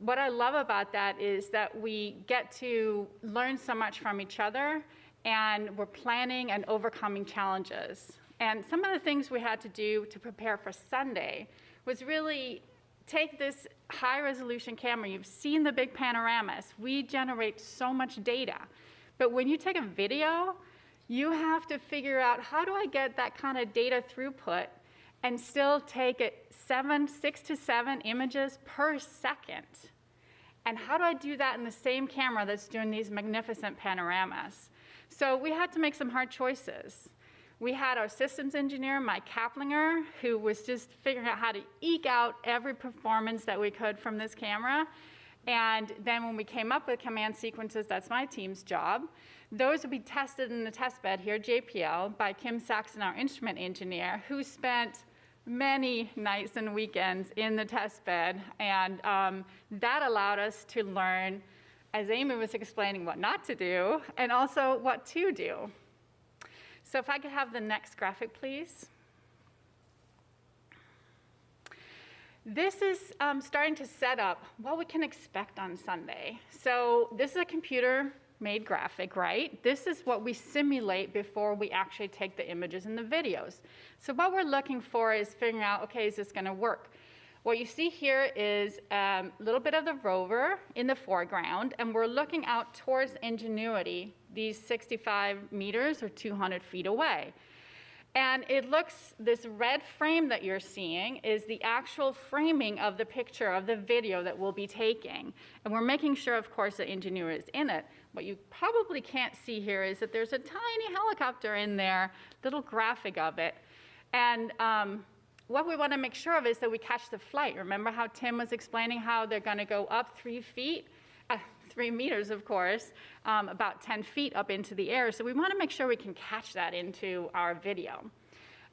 what I love about that is that we get to learn so much from each other, and we're planning and overcoming challenges. And some of the things we had to do to prepare for Sunday was really take this high resolution camera. You've seen the big panoramas. We generate so much data. But when you take a video, you have to figure out how do I get that kind of data throughput and still take it seven, six to seven images per second. And how do I do that in the same camera that's doing these magnificent panoramas? So we had to make some hard choices. We had our systems engineer, Mike Caplinger, who was just figuring out how to eke out every performance that we could from this camera. And then when we came up with command sequences, that's my team's job. Those will be tested in the test bed here, JPL, by Kim Saxon, our instrument engineer, who spent many nights and weekends in the test bed. And um, that allowed us to learn, as Amy was explaining, what not to do, and also what to do. So if I could have the next graphic, please. This is um, starting to set up what we can expect on Sunday. So this is a computer made graphic, right? This is what we simulate before we actually take the images and the videos. So what we're looking for is figuring out, okay, is this gonna work? What you see here is a um, little bit of the rover in the foreground, and we're looking out towards Ingenuity, these 65 meters or 200 feet away. And it looks, this red frame that you're seeing is the actual framing of the picture of the video that we'll be taking. And we're making sure, of course, that Ingenuity is in it. What you probably can't see here is that there's a tiny helicopter in there, little graphic of it. And um, what we want to make sure of is that we catch the flight. Remember how Tim was explaining how they're going to go up three feet? Uh, three meters, of course, um, about 10 feet up into the air. So we want to make sure we can catch that into our video.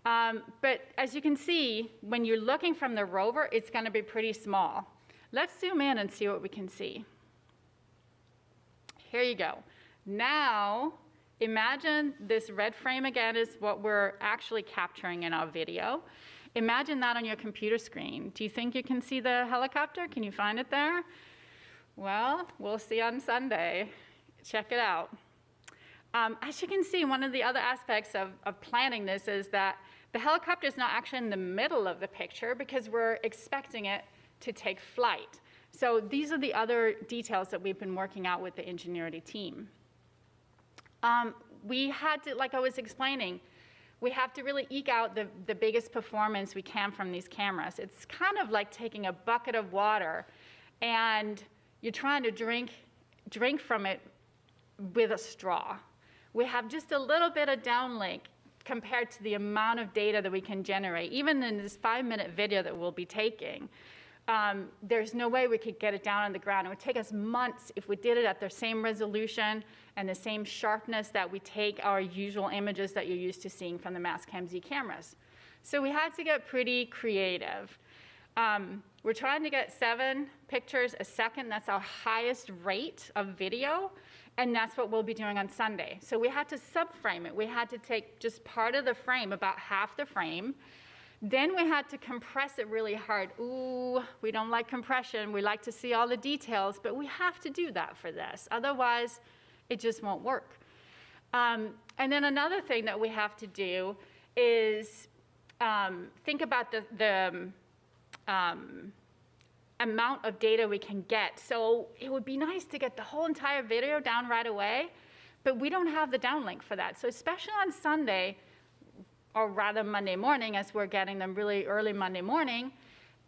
Um, but as you can see, when you're looking from the rover, it's going to be pretty small. Let's zoom in and see what we can see. Here you go. Now, Imagine this red frame again is what we're actually capturing in our video. Imagine that on your computer screen. Do you think you can see the helicopter? Can you find it there? Well, we'll see on Sunday. Check it out. Um, as you can see, one of the other aspects of, of planning this is that the helicopter is not actually in the middle of the picture because we're expecting it to take flight. So these are the other details that we've been working out with the Ingenuity team. Um, we had to, like I was explaining, we have to really eke out the, the biggest performance we can from these cameras. It's kind of like taking a bucket of water and you're trying to drink, drink from it with a straw. We have just a little bit of downlink compared to the amount of data that we can generate, even in this five minute video that we'll be taking um, there's no way we could get it down on the ground. It would take us months if we did it at the same resolution and the same sharpness that we take our usual images that you're used to seeing from the Mastcam Z cameras. So we had to get pretty creative. Um, we're trying to get seven pictures a second. That's our highest rate of video. And that's what we'll be doing on Sunday. So we had to subframe it. We had to take just part of the frame, about half the frame, then we had to compress it really hard. Ooh, we don't like compression. We like to see all the details, but we have to do that for this. Otherwise, it just won't work. Um, and then another thing that we have to do is um, think about the, the um, amount of data we can get. So it would be nice to get the whole entire video down right away, but we don't have the downlink for that. So especially on Sunday, or rather Monday morning, as we're getting them really early Monday morning,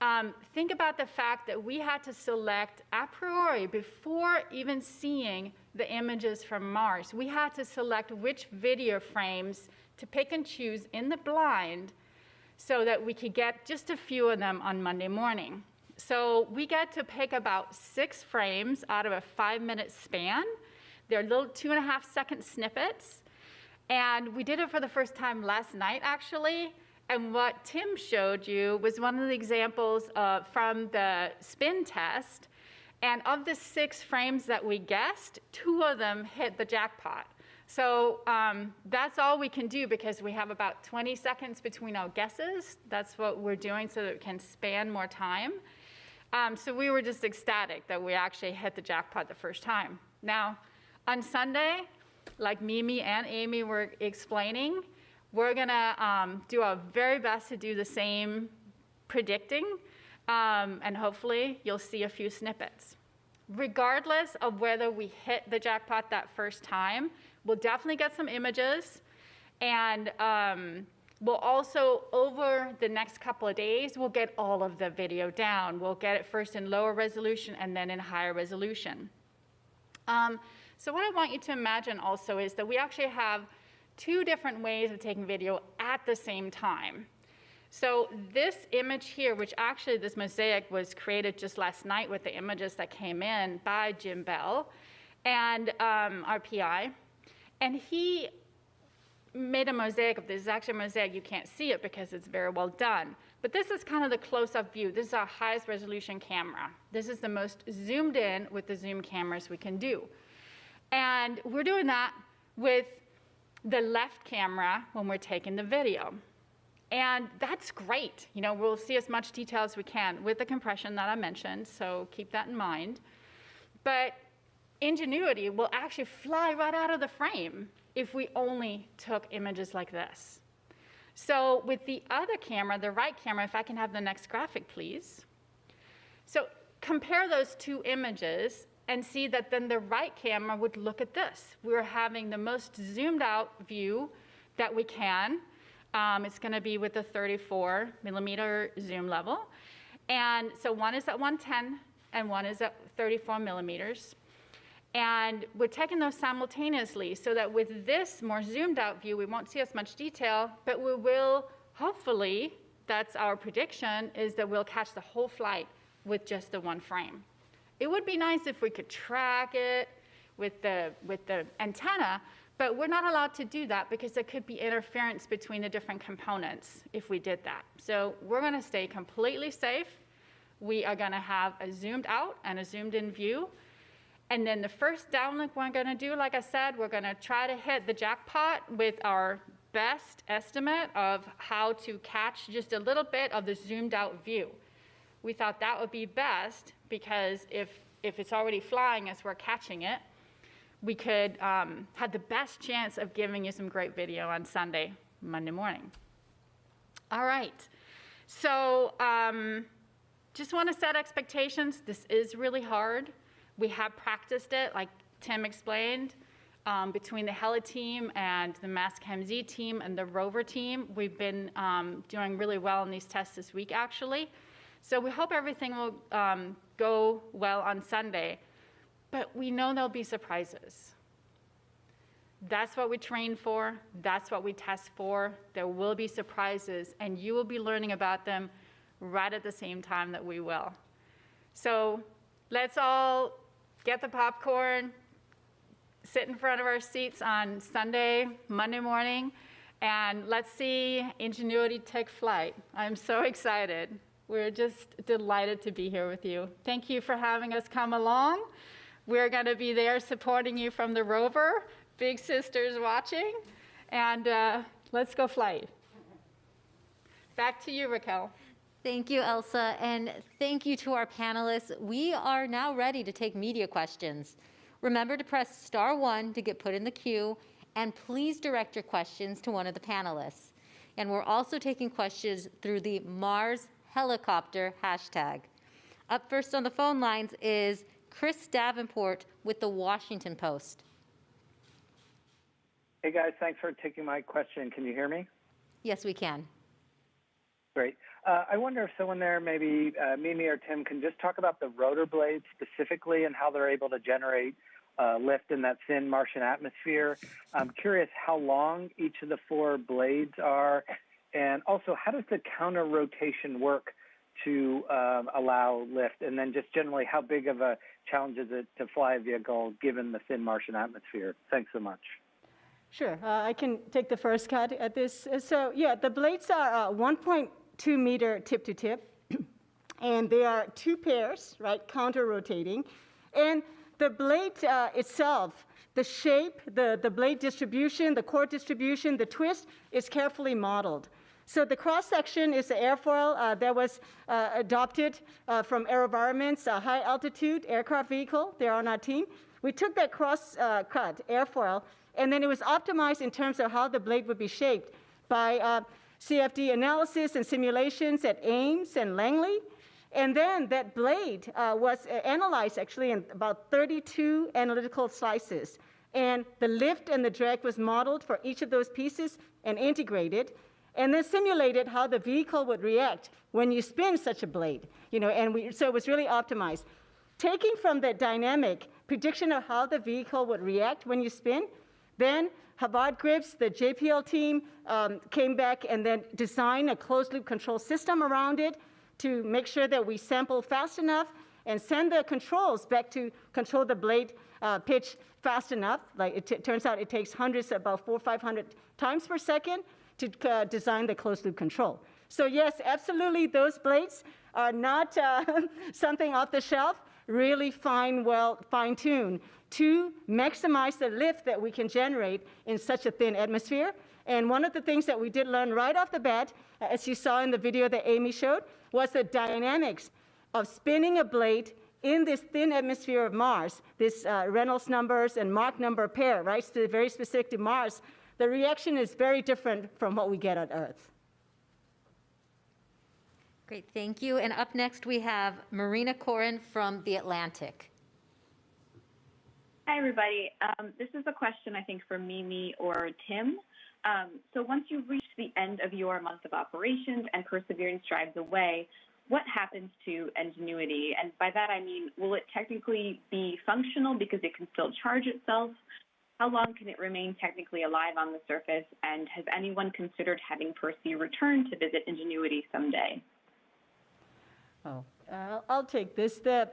um, think about the fact that we had to select a priori before even seeing the images from Mars. We had to select which video frames to pick and choose in the blind so that we could get just a few of them on Monday morning. So we get to pick about six frames out of a five minute span. They're little two and a half second snippets. And we did it for the first time last night, actually. And what Tim showed you was one of the examples uh, from the spin test. And of the six frames that we guessed, two of them hit the jackpot. So um, that's all we can do because we have about 20 seconds between our guesses. That's what we're doing so that it can span more time. Um, so we were just ecstatic that we actually hit the jackpot the first time. Now, on Sunday, like Mimi and Amy were explaining, we're gonna um, do our very best to do the same predicting, um, and hopefully you'll see a few snippets. Regardless of whether we hit the jackpot that first time, we'll definitely get some images, and um, we'll also, over the next couple of days, we'll get all of the video down. We'll get it first in lower resolution and then in higher resolution. Um, so what I want you to imagine also is that we actually have two different ways of taking video at the same time. So this image here, which actually this mosaic was created just last night with the images that came in by Jim Bell and um, RPI, and he made a mosaic of this. It's actually a mosaic. You can't see it because it's very well done. But this is kind of the close-up view. This is our highest resolution camera. This is the most zoomed in with the zoom cameras we can do. And we're doing that with the left camera when we're taking the video. And that's great. You know, we'll see as much detail as we can with the compression that I mentioned, so keep that in mind. But Ingenuity will actually fly right out of the frame if we only took images like this. So with the other camera, the right camera, if I can have the next graphic, please. So compare those two images and see that then the right camera would look at this. We're having the most zoomed out view that we can. Um, it's going to be with a 34 millimeter zoom level. And so one is at 110 and one is at 34 millimeters. And we're taking those simultaneously so that with this more zoomed out view, we won't see as much detail, but we will hopefully, that's our prediction, is that we'll catch the whole flight with just the one frame. It would be nice if we could track it with the, with the antenna, but we're not allowed to do that because there could be interference between the different components if we did that. So we're gonna stay completely safe. We are gonna have a zoomed out and a zoomed in view. And then the first downlink we're gonna do, like I said, we're gonna try to hit the jackpot with our best estimate of how to catch just a little bit of the zoomed out view. We thought that would be best because if, if it's already flying as we're catching it, we could um, have the best chance of giving you some great video on Sunday, Monday morning. All right. So um, just want to set expectations. This is really hard. We have practiced it, like Tim explained, um, between the Heli team and the Mastcam Z team and the rover team. We've been um, doing really well in these tests this week, actually. So we hope everything will um, go well on Sunday. But we know there'll be surprises. That's what we train for. That's what we test for. There will be surprises, and you will be learning about them right at the same time that we will. So let's all get the popcorn, sit in front of our seats on Sunday, Monday morning, and let's see Ingenuity take flight. I'm so excited. We're just delighted to be here with you. Thank you for having us come along. We're going to be there supporting you from the rover, big sisters watching, and uh, let's go fly. Back to you, Raquel. Thank you, Elsa, and thank you to our panelists. We are now ready to take media questions. Remember to press star one to get put in the queue, and please direct your questions to one of the panelists. And we're also taking questions through the Mars helicopter hashtag. Up first on the phone lines is Chris Davenport with the Washington Post. Hey guys, thanks for taking my question. Can you hear me? Yes, we can. Great. Uh, I wonder if someone there, maybe uh, Mimi or Tim, can just talk about the rotor blades specifically and how they're able to generate uh, lift in that thin Martian atmosphere. I'm curious how long each of the four blades are, and also how does the counter rotation work to um, allow lift, and then just generally how big of a challenge is it to fly a vehicle given the thin Martian atmosphere? Thanks so much. Sure, uh, I can take the first cut at this. So yeah, the blades are uh, 1.2 meter tip to tip, and they are two pairs, right, counter rotating, and the blade uh, itself, the shape, the, the blade distribution, the chord distribution, the twist is carefully modeled. So the cross section is the airfoil uh, that was uh, adopted uh, from AeroVironment's uh, high altitude aircraft vehicle. They're on our team. We took that cross uh, cut airfoil, and then it was optimized in terms of how the blade would be shaped by uh, CFD analysis and simulations at Ames and Langley. And then that blade was analyzed actually in about 32 analytical slices. And the lift and the drag was modeled for each of those pieces and integrated, and then simulated how the vehicle would react when you spin such a blade. You know, and we, so it was really optimized. Taking from that dynamic prediction of how the vehicle would react when you spin, then Håvard Grip's, the JPL team, um, came back and then designed a closed loop control system around it to make sure that we sample fast enough and send the controls back to control the blade uh, pitch fast enough. Like it turns out it takes hundreds, about four, 500 times per second to uh, design the closed loop control. So yes, absolutely, those blades are not uh, something off the shelf, really fine, well fine-tuned to maximize the lift that we can generate in such a thin atmosphere. And one of the things that we did learn right off the bat, as you saw in the video that Amy showed, was the dynamics of spinning a blade in this thin atmosphere of Mars, this uh, Reynolds numbers and Mach number pair, right, so very specific to Mars, the reaction is very different from what we get on Earth. Great, thank you. And up next, we have Marina Koren from The Atlantic. Hi, everybody. Um, this is a question, I think, for Mimi or Tim. Um, so once you reach the end of your month of operations and Perseverance drives away, what happens to Ingenuity? And by that I mean, will it technically be functional because it can still charge itself? How long can it remain technically alive on the surface? And has anyone considered having Percy return to visit Ingenuity someday? Oh, uh, I'll take this. The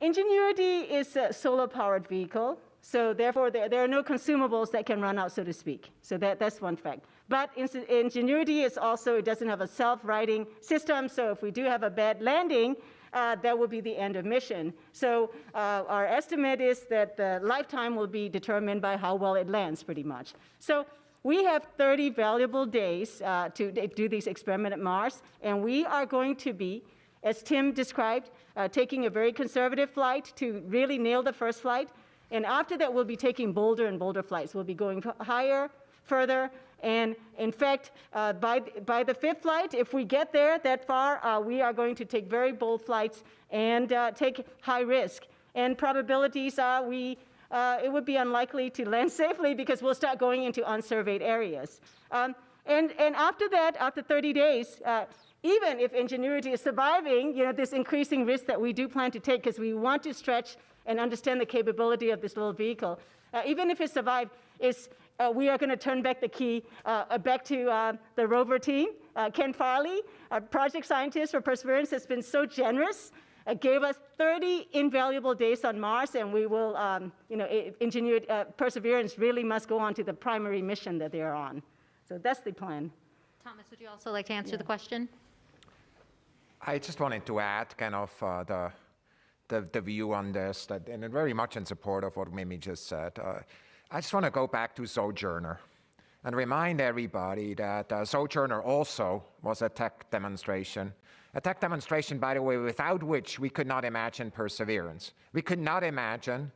Ingenuity is a solar-powered vehicle. So therefore, there, there, are no consumables that can run out, so to speak. So that, that's one fact. But Ingenuity is also, it doesn't have a self-righting system. So if we do have a bad landing, uh, that will be the end of mission. So uh, our estimate is that the lifetime will be determined by how well it lands, pretty much. So we have 30 valuable days uh, to do these experiment at Mars, and we are going to be, as Tim described, uh, taking a very conservative flight to really nail the first flight. And after that, we'll be taking bolder and bolder flights. We'll be going higher, further, and in fact, uh, by, by the fifth flight, if we get there that far, uh, we are going to take very bold flights and uh, take high risk. And probabilities are we, uh, it would be unlikely to land safely because we'll start going into unsurveyed areas. Um, and, and after that, after 30 days, uh, even if Ingenuity is surviving, you know, this increasing risk that we do plan to take because we want to stretch and understand the capability of this little vehicle, uh, even if it survives, is uh, we are going to turn back the key uh, uh back to uh, the rover team. Uh, Ken Farley, our project scientist for Perseverance, has been so generous. gave us 30 invaluable days on Mars, and we will, um, you know, engineer Perseverance really must go on to the primary mission that they're on. So that's the plan. Thomas, would you also like to answer yeah. the question? I just wanted to add kind of uh, the, the, the view on this, that, and very much in support of what Mimi just said. Uh, I just want to go back to Sojourner and remind everybody that uh, Sojourner also was a tech demonstration. A tech demonstration, by the way, without which we could not imagine Perseverance. We could not imagine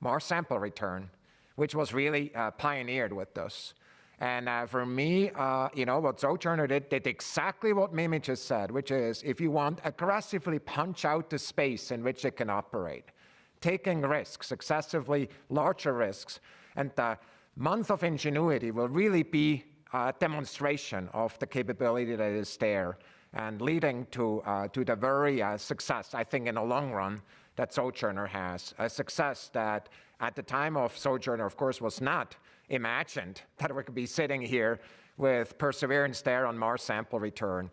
Mars sample return, which was really uh, pioneered with this. And uh, for me, uh, you know, what Sojourner did, did exactly what Mimi just said, which is if you want aggressively punch out the space in which it can operate, taking risks, excessively larger risks. And the month of ingenuity will really be a demonstration of the capability that is there and leading to, uh, to the very uh, success, I think, in the long run, that Sojourner has. A success that at the time of Sojourner, of course, was not imagined that we could be sitting here with Perseverance there on Mars sample return.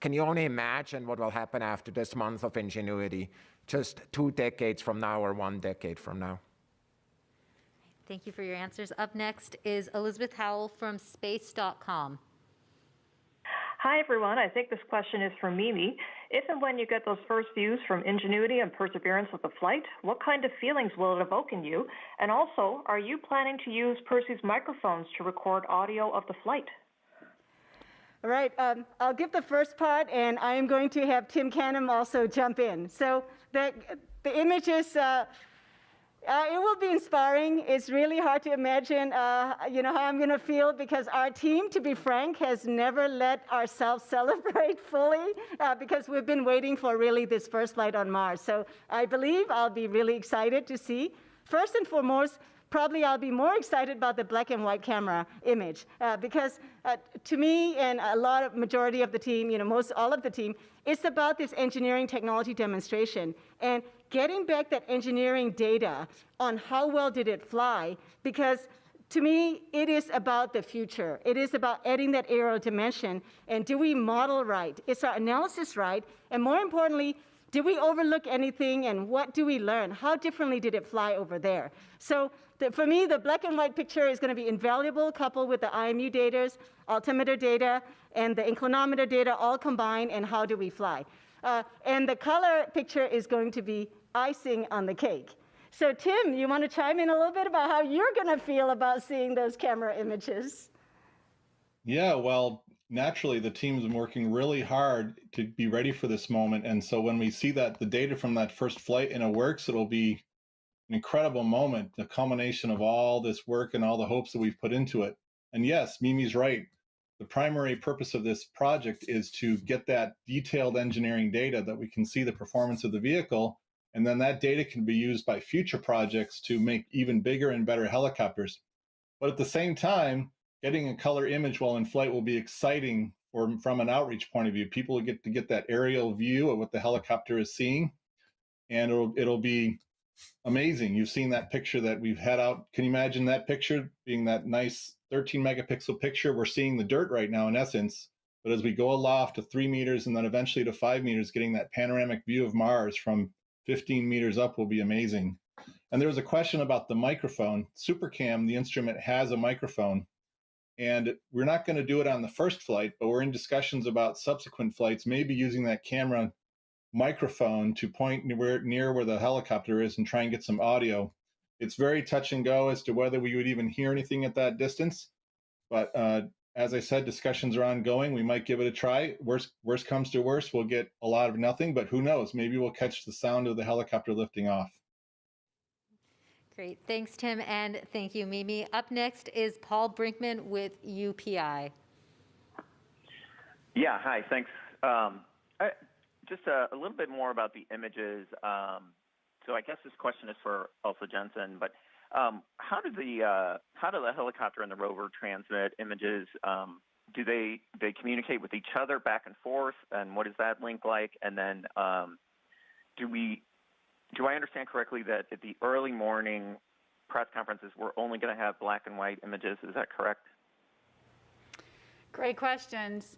Can you only imagine what will happen after this month of ingenuity? Just two decades from now or one decade from now. Thank you for your answers. Up next is Elizabeth Howell from space.com. Hi, everyone. I think this question is for Mimi. If and when you get those first views from Ingenuity and Perseverance of the flight, what kind of feelings will it evoke in you? And also, are you planning to use Percy's microphones to record audio of the flight? All right, um, I'll give the first part, and I am going to have Tim Canham also jump in. So the, the images, uh, uh, it will be inspiring. It's really hard to imagine, uh, you know, how I'm going to feel because our team, to be frank, has never let ourselves celebrate fully uh, because we've been waiting for really this first flight on Mars. So I believe I'll be really excited to see. First and foremost, probably I'll be more excited about the black and white camera image uh, because uh, to me and a lot of majority of the team, you know, most all of the team, it's about this engineering technology demonstration and getting back that engineering data on how well did it fly because to me, it is about the future. It is about adding that aerial dimension. And do we model right? Is our analysis right? And more importantly, did we overlook anything and what do we learn? How differently did it fly over there? So the, for me, the black and white picture is going to be invaluable coupled with the IMU data, altimeter data, and the inclinometer data all combined and how do we fly. Uh, and the color picture is going to be icing on the cake. So Tim, you want to chime in a little bit about how you're going to feel about seeing those camera images? Yeah, well, naturally the team's been working really hard to be ready for this moment and so when we see that the data from that first flight and it works it'll be an incredible moment the culmination of all this work and all the hopes that we've put into it. And yes mimi's right. The primary purpose of this project is to get that detailed engineering data that we can see the performance of the vehicle and then that data can be used by future projects to make even bigger and better helicopters. But at the same time getting a color image while in flight will be exciting or from an outreach point of view. People will get to get that aerial view of what the helicopter is seeing, and it'll it'll be amazing. You've seen that picture that we've had out. Can you imagine that picture being that nice 13 megapixel picture? We're seeing the dirt right now in essence, but as we go aloft to three meters and then eventually to five meters, getting that panoramic view of Mars from 15 meters up will be amazing. And there was a question about the microphone. SuperCam, the instrument, has a microphone and we're not going to do it on the first flight, but we're in discussions about subsequent flights, maybe using that camera microphone to point near, near where the helicopter is and try and get some audio. It's very touch and go as to whether we would even hear anything at that distance. But uh, as I said, discussions are ongoing. We might give it a try. Worst, worst comes to worst, we'll get a lot of nothing, but who knows? Maybe we'll catch the sound of the helicopter lifting off. Great. Thanks, Tim, and thank you, Mimi. Up next is Paul Brinkmann with UPI. Yeah, hi, thanks. Um, I, just a, little bit more about the images. Um, so I guess this question is for Elsa Jensen, but um, how do the uh, how do the helicopter and the rover transmit images? Um, do they they communicate with each other back and forth, and what is that link like? And then do we do I understand correctly that at the early morning press conferences we're only going to have black and white images? Is that correct? Great questions.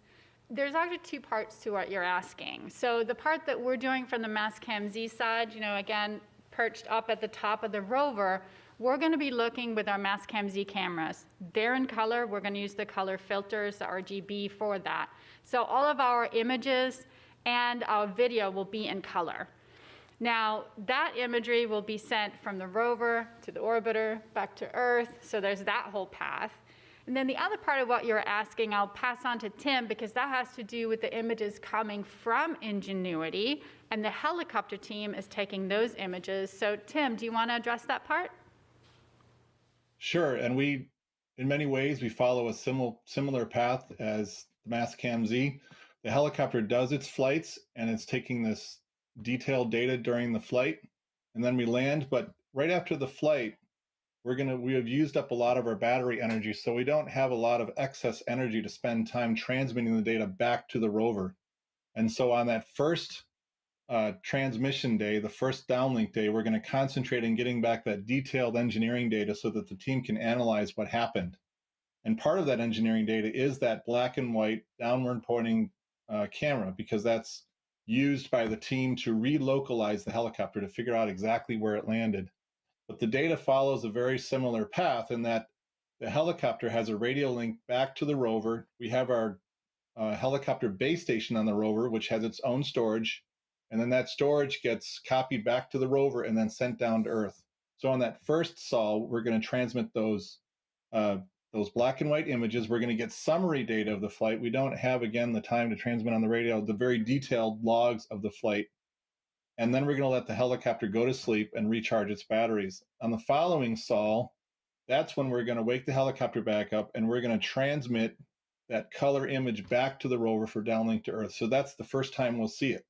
There's actually two parts to what you're asking. So the part that we're doing from the Mastcam Z side, you know, again, perched up at the top of the rover, we're going to be looking with our Mastcam Z cameras. They're in color. We're going to use the color filters, the RGB for that. So all of our images and our video will be in color. Now, that imagery will be sent from the rover to the orbiter, back to Earth, so there's that whole path. And then the other part of what you're asking, I'll pass on to Tim because that has to do with the images coming from Ingenuity, and the helicopter team is taking those images. So, Tim, do you want to address that part? Sure, and we, in many ways, we follow a similar similar path as the Mastcam Z. The helicopter does its flights, and it's taking this detailed data during the flight, and then we land. But right after the flight, we're gonna we have used up a lot of our battery energy, so we don't have a lot of excess energy to spend time transmitting the data back to the rover. And so on that first uh, transmission day, the first downlink day, we're going to concentrate on getting back that detailed engineering data so that the team can analyze what happened. And part of that engineering data is that black and white downward pointing uh, camera, because that's used by the team to relocalize the helicopter to figure out exactly where it landed. But the data follows a very similar path in that the helicopter has a radio link back to the rover. We have our uh, helicopter base station on the rover, which has its own storage and then that storage gets copied back to the rover and then sent down to Earth. So on that first sol, we're going to transmit those uh, those black and white images. We're going to get summary data of the flight. We don't have again the time to transmit on the radio the very detailed logs of the flight. And then we're going to let the helicopter go to sleep and recharge its batteries. On the following sol, that's when we're going to wake the helicopter back up and we're going to transmit that color image back to the rover for downlink to Earth. So that's the first time we'll see it.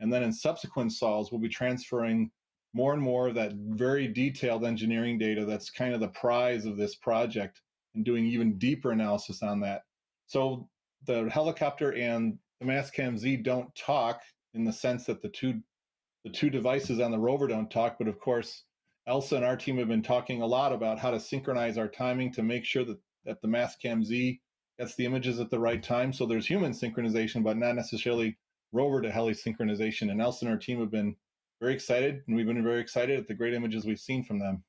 And then in subsequent sols, we'll be transferring more and more of that very detailed engineering data that's kind of the prize of this project and doing even deeper analysis on that. So the helicopter and the Mastcam Z don't talk in the sense that the two the two devices on the rover don't talk, but of course, Elsa and our team have been talking a lot about how to synchronize our timing to make sure that, that the Mastcam Z gets the images at the right time. So there's human synchronization, but not necessarily rover to heli synchronization. And Elsa and our team have been very excited, and we've been very excited at the great images we've seen from them.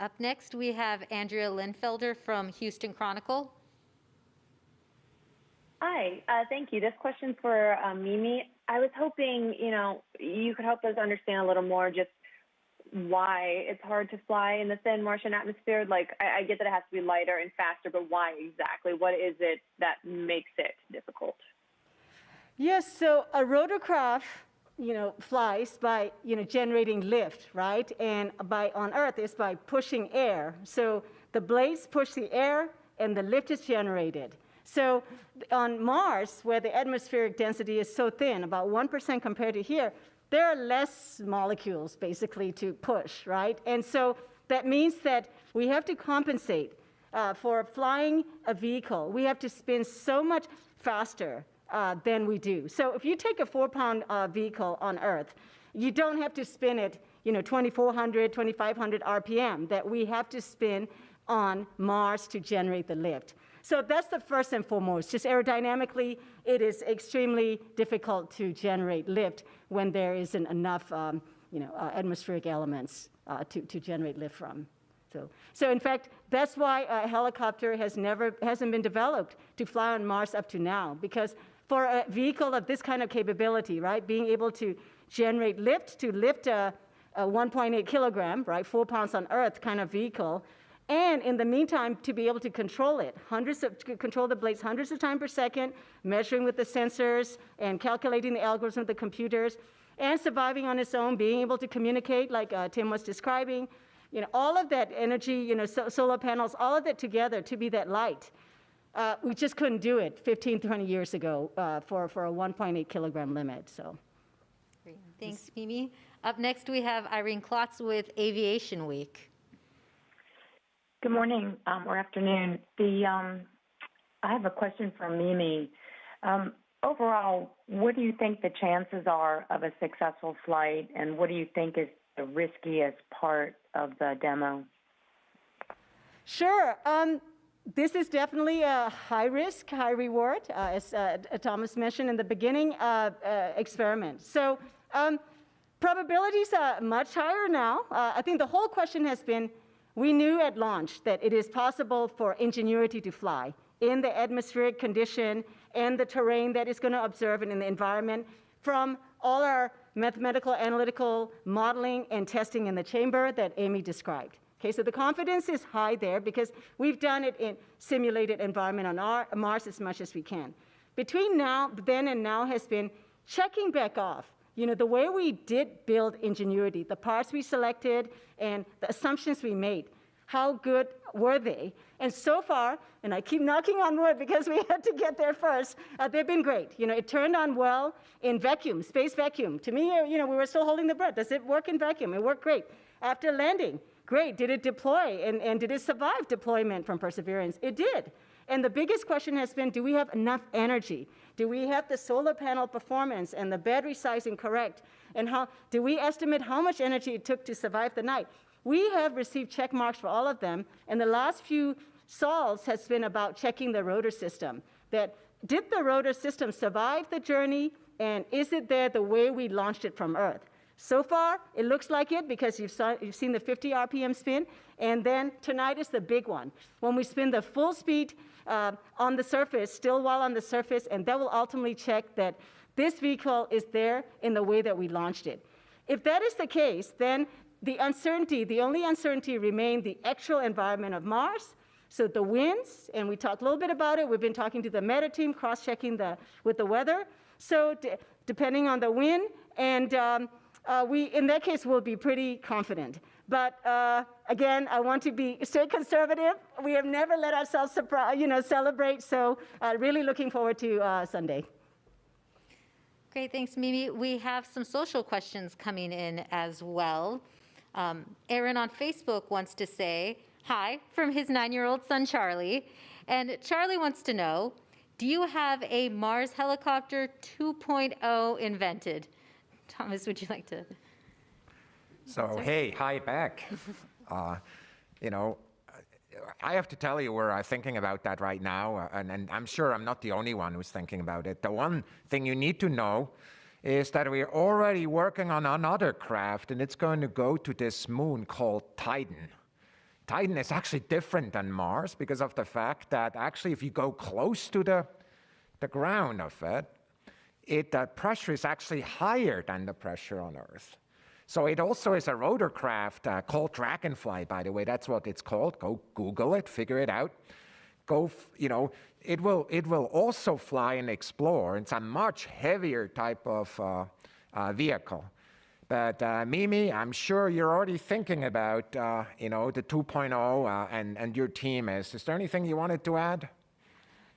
Up next, we have Andrea Leinfelder from Houston Chronicle. Hi, uh, thank you. This question for um, Mimi. I was hoping, you know, you could help us understand a little more just why it's hard to fly in the thin Martian atmosphere. Like, I, I get that it has to be lighter and faster, but why exactly? What is it that makes it difficult? Yes, so a rotorcraft, you know, flies by, you know, generating lift, right? And by on Earth is by pushing air. So the blades push the air and the lift is generated. So on Mars, where the atmospheric density is so thin, about 1% compared to here, there are less molecules basically to push, right? And so that means that we have to compensate uh, for flying a vehicle. We have to spin so much faster uh, than we do. So if you take a four pound uh, vehicle on Earth, you don't have to spin it, you know, 2,400, 2,500 RPM that we have to spin on Mars to generate the lift. So that's the first and foremost. Just aerodynamically, it is extremely difficult to generate lift when there isn't enough, um, you know, uh, atmospheric elements uh, to, to generate lift from. So, so in fact, that's why a helicopter has never hasn't been developed to fly on Mars up to now because for a vehicle of this kind of capability, right? Being able to generate lift to lift a, a 1.8 kilogram, right, four pounds on Earth kind of vehicle, and in the meantime to be able to control it, hundreds of control the blades hundreds of times per second, measuring with the sensors and calculating the algorithms of the computers, and surviving on its own, being able to communicate like uh, Tim was describing, you know, all of that energy, you know, so, solar panels, all of that together to be that light. Uh, we just couldn't do it 15, 20 years ago uh, for, for a 1.8 kilogram limit. So, Great. Thanks, Mimi. Up next, we have Irene Klotz with Aviation Week. Good morning um, or afternoon. The um, I have a question for Mimi. Um, overall, what do you think the chances are of a successful flight, and what do you think is the riskiest part of the demo? Sure. Um, this is definitely a high risk, high reward, uh, as uh, Thomas mentioned in the beginning, uh, uh experiment. So um, probabilities are much higher now. Uh, I think the whole question has been we knew at launch that it is possible for Ingenuity to fly in the atmospheric condition and the terrain that it's going to observe and in the environment from all our mathematical analytical modeling and testing in the chamber that Amy described. Okay, so the confidence is high there because we've done it in simulated environment on our, Mars as much as we can. Between now, then and now has been checking back off you know, the way we did build Ingenuity, the parts we selected and the assumptions we made, how good were they? And so far, and I keep knocking on wood because we had to get there first, uh, they've been great. You know, it turned on well in vacuum, space vacuum. To me, you know, we were still holding the breath. Does it work in vacuum? It worked great. After landing, great. Did it deploy? And, and did it survive deployment from Perseverance? It did. And the biggest question has been, do we have enough energy? Do we have the solar panel performance and the battery sizing correct? And how, do we estimate how much energy it took to survive the night? We have received check marks for all of them, and the last few sols has been about checking the rotor system. That did the rotor system survive the journey, and is it there the way we launched it from Earth? So far, it looks like it because you've, saw, you've seen the 50 RPM spin, and then tonight is the big one. When we spin the full speed uh, on the surface, still while on the surface, and that will ultimately check that this vehicle is there in the way that we launched it. If that is the case, then the uncertainty, the only uncertainty remain the actual environment of Mars. So the winds, and we talked a little bit about it. We've been talking to the MEDA team, cross-checking the, with the weather. So depending on the wind, and um, uh, we, in that case, will be pretty confident. But uh, again, I want to be stay conservative. We have never let ourselves surprise, you know, celebrate. So uh, really looking forward to uh, Sunday. Great, thanks, Mimi. We have some social questions coming in as well. Um, Aaron on Facebook wants to say hi from his nine-year-old son Charlie, and Charlie wants to know, do you have a Mars helicopter 2.0 invented? Thomas, would you like to? So, hey, hi back. uh, you know, I have to tell you, we're thinking about that right now, uh, and, and, I'm sure I'm not the only one who's thinking about it. The one thing you need to know is that we're already working on another craft, and it's going to go to this moon called Titan. Titan is actually different than Mars because of the fact that actually, if you go close to the, the ground of it, it the pressure is actually higher than the pressure on Earth. So it also is a rotorcraft uh, called Dragonfly, by the way. That's what it's called. Go Google it, figure it out. Go, you know, it will, it will also fly and explore. It's a much heavier type of uh, uh, vehicle. But uh, Mimi, I'm sure you're already thinking about, uh, you know, the 2.0 uh, and, and your team is. Is there anything you wanted to add?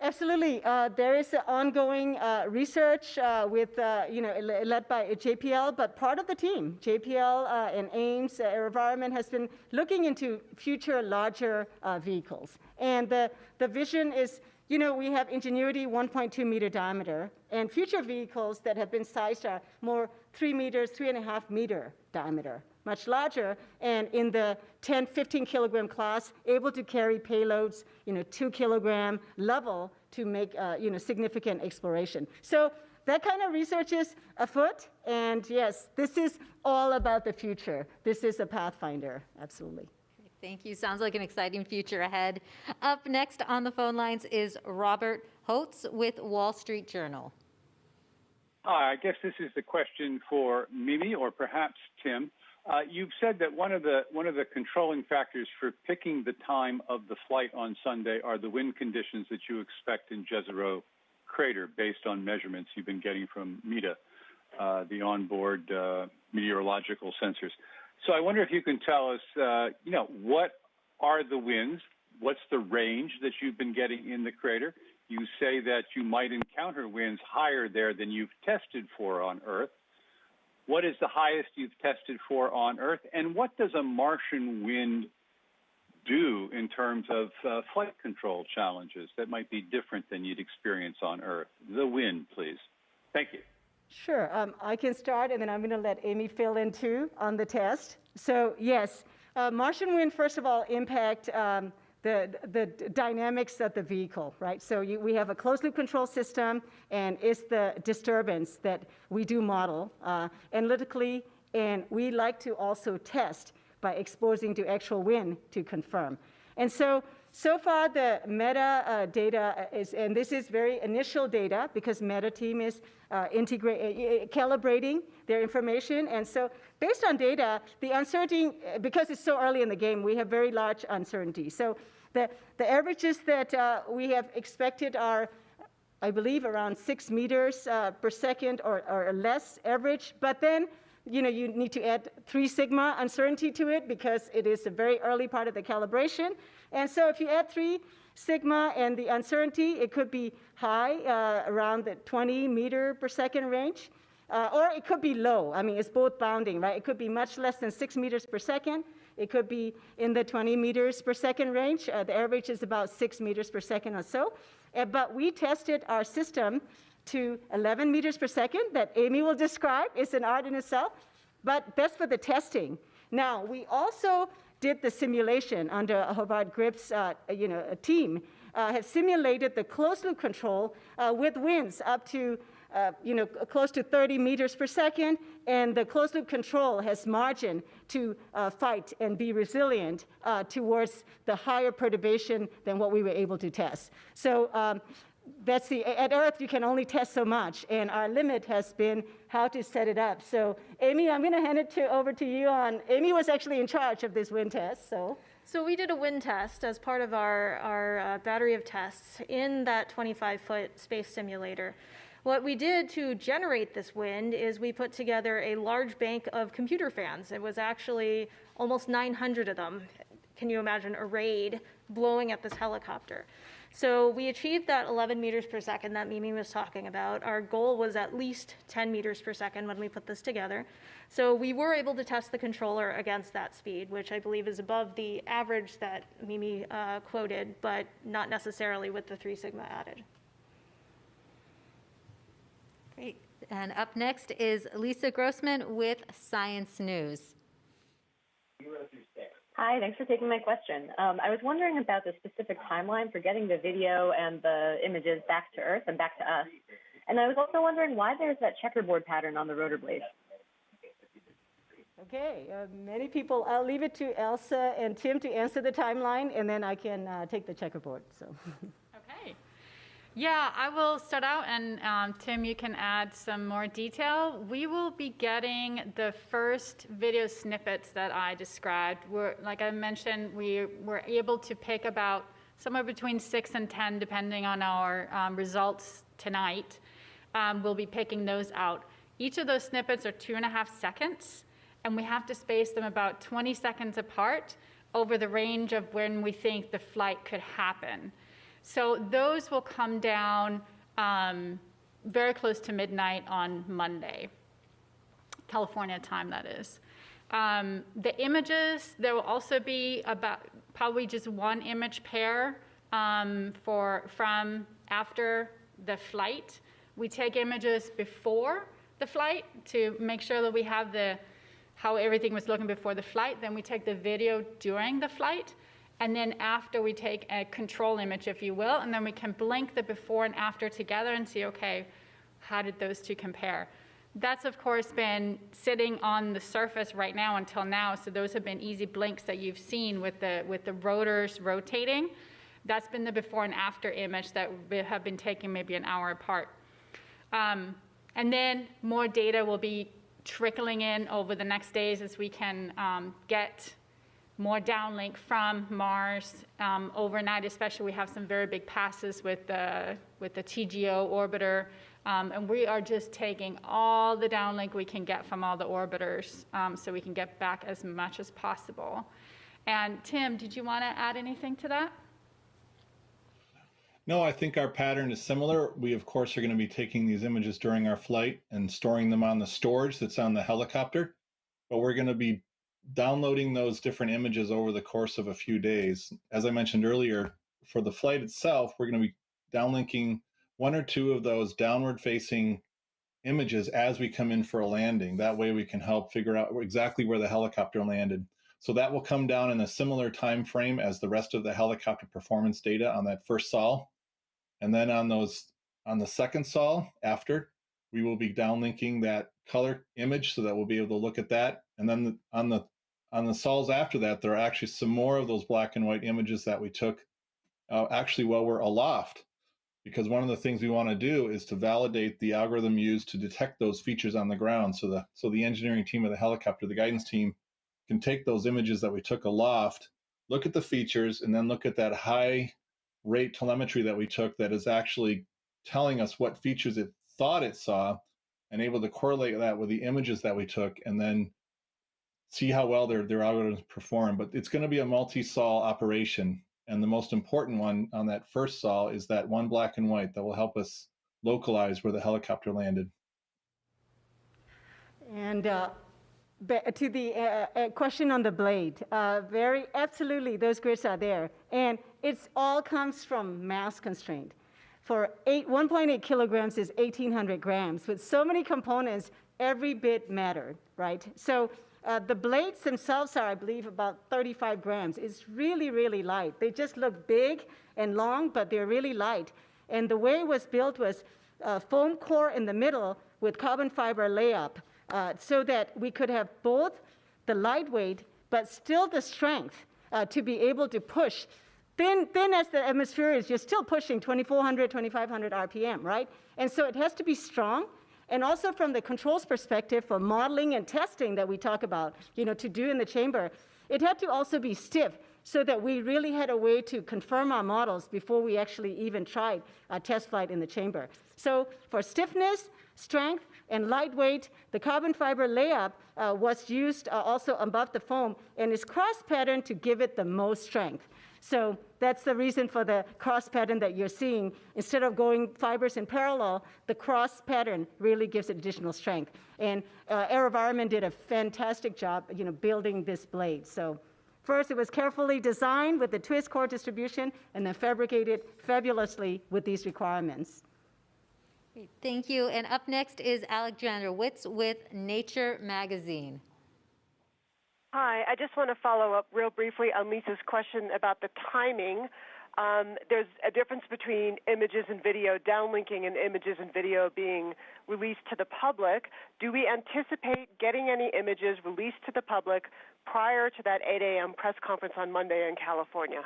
Absolutely. Uh, there is ongoing uh, research uh, with, uh, you know, led by JPL, but part of the team, JPL uh, and Ames Environment has been looking into future larger uh, vehicles. And the, the vision is, you know, we have Ingenuity 1.2 meter diameter, and future vehicles that have been sized are more three meters, three and a half meter diameter much larger, and in the 10, 15 kilogram class, able to carry payloads, you know, two kilogram level to make, uh, you know, significant exploration. So that kind of research is afoot, and yes, this is all about the future. This is a pathfinder, absolutely. Thank you. Sounds like an exciting future ahead. Up next on the phone lines is Robert Hotz with Wall Street Journal. Hi, I guess this is the question for Mimi or perhaps Tim. Uh, you've said that one of the one of the controlling factors for picking the time of the flight on Sunday are the wind conditions that you expect in Jezero crater, based on measurements you've been getting from MEDA, uh, the onboard uh, meteorological sensors. So I wonder if you can tell us, uh, you know, what are the winds? What's the range that you've been getting in the crater? You say that you might encounter winds higher there than you've tested for on Earth. What is the highest you've tested for on Earth? And what does a Martian wind do in terms of uh, flight control challenges that might be different than you'd experience on Earth? The wind, please. Thank you. Sure. Um, I can start, and then I'm going to let Amy fill in too on the test. So, yes, uh, Martian wind, first of all, impact um, the, the dynamics of the vehicle, right? So you, we have a closed loop control system, and it's the disturbance that we do model uh, analytically, and we like to also test by exposing to actual wind to confirm. And so, so far the MEDA uh, data is, and this is very initial data because MEDA team is uh, integrate, uh, calibrating their information. And so based on data, the uncertainty, because it's so early in the game, we have very large uncertainty. So the, the averages that uh, we have expected are, I believe, around six meters uh, per second or, or less average. But then, you know, you need to add three sigma uncertainty to it because it is a very early part of the calibration. And so if you add three sigma and the uncertainty, it could be high, uh, around the 20 meter per second range. Uh, or it could be low. I mean, it's both bounding, right? It could be much less than six meters per second, it could be in the 20 meters per second range. Uh, the average is about six meters per second or so. Uh, but we tested our system to 11 meters per second that Amy will describe. It's an art in itself, but that's for the testing. Now, we also did the simulation under Håvard Grip's uh, you know, team, uh, have simulated the closed loop control uh, with winds up to uh, you know, close to 30 meters per second, and the closed loop control has margin to uh, fight and be resilient uh, towards the higher perturbation than what we were able to test. So um, the, at Earth, you can only test so much, and our limit has been how to set it up. So Amy, I'm gonna hand it to, over to you on, Amy was actually in charge of this wind test, so. So we did a wind test as part of our, our uh, battery of tests in that 25-foot space simulator. What we did to generate this wind is we put together a large bank of computer fans. It was actually almost 900 of them. Can you imagine arrayed blowing at this helicopter? So we achieved that 11 meters per second that Mimi was talking about. Our goal was at least 10 meters per second when we put this together. So we were able to test the controller against that speed, which I believe is above the average that Mimi uh, quoted, but not necessarily with the three sigma added. Great. And up next is Lisa Grossman with Science News. Hi, thanks for taking my question. Um, I was wondering about the specific timeline for getting the video and the images back to Earth and back to us. And I was also wondering why there's that checkerboard pattern on the rotor blade. Okay, uh, many people, I'll leave it to Elsa and Tim to answer the timeline, and then I can uh, take the checkerboard. So. Yeah, I will start out, and um, Tim, you can add some more detail. We will be getting the first video snippets that I described. We're, like I mentioned, we were able to pick about somewhere between six and 10, depending on our um, results tonight. Um, we'll be picking those out. Each of those snippets are two and a half seconds, and we have to space them about 20 seconds apart over the range of when we think the flight could happen. So those will come down um, very close to midnight on Monday, California time, that is. Um, the images, there will also be about probably just one image pair um, for from after the flight. We take images before the flight to make sure that we have the how everything was looking before the flight. Then we take the video during the flight. And then after we take a control image, if you will, and then we can blink the before and after together and see, okay, how did those two compare? That's of course been sitting on the surface right now until now. So those have been easy blinks that you've seen with the, with the rotors rotating. That's been the before and after image that we have been taken maybe an hour apart. Um, And then more data will be trickling in over the next days as we can um, get more downlink from Mars um, overnight, especially we have some very big passes with the, with the TGO orbiter. Um, and we are just taking all the downlink we can get from all the orbiters um, so we can get back as much as possible. And Tim, did you want to add anything to that? No, I think our pattern is similar. We, of course, are going to be taking these images during our flight and storing them on the storage that's on the helicopter. But we're going to be downloading those different images over the course of a few days. As I mentioned earlier, for the flight itself, we're going to be downlinking one or two of those downward facing images as we come in for a landing. That way we can help figure out exactly where the helicopter landed. So that will come down in a similar time frame as the rest of the helicopter performance data on that first sol. And then on those on the second sol after, we will be downlinking that color image so that we'll be able to look at that. And then the, on the on the sols after that, there are actually some more of those black and white images that we took uh, actually while we're aloft. Because one of the things we want to do is to validate the algorithm used to detect those features on the ground. So the so the engineering team of the helicopter, the guidance team, can take those images that we took aloft, look at the features, and then look at that high rate telemetry that we took that is actually telling us what features it thought it saw and able to correlate that with the images that we took and then see how well their, their algorithms perform. But it's going to be a multi-sol operation. And the most important one on that first sol is that one black and white that will help us localize where the helicopter landed. And uh, to the uh, uh, question on the blade, uh, very absolutely, those grids are there. And it all comes from mass constraint. For 1.8 kilograms is 1,800 grams. With so many components, every bit mattered, right? So uh, the blades themselves are, I believe, about 35 grams. It's really, really light. They just look big and long, but they're really light. And the way it was built was a foam core in the middle with carbon fiber layup uh, so that we could have both the lightweight, but still the strength uh, to be able to push. Thin, thin as the atmosphere is, you're still pushing 2,400, 2,500 RPM, right? And so it has to be strong. And also from the controls perspective for modeling and testing that we talk about, you know, to do in the chamber, it had to also be stiff so that we really had a way to confirm our models before we actually even tried a test flight in the chamber. So for stiffness, strength, and lightweight. The carbon fiber layup uh, was used uh, also above the foam and is cross patterned to give it the most strength. So that's the reason for the cross pattern that you're seeing. Instead of going fibers in parallel, the cross pattern really gives it additional strength. And uh, AeroVironment did a fantastic job, you know, building this blade. So first, it was carefully designed with the twist chord distribution, and then fabricated fabulously with these requirements. Thank you. And up next is Alexandra Witze with Nature Magazine. Hi, I just want to follow up real briefly on Lisa's question about the timing. Um, there's a difference between images and video, downlinking and images and video being released to the public. Do we anticipate getting any images released to the public prior to that 8 a.m. press conference on Monday in California?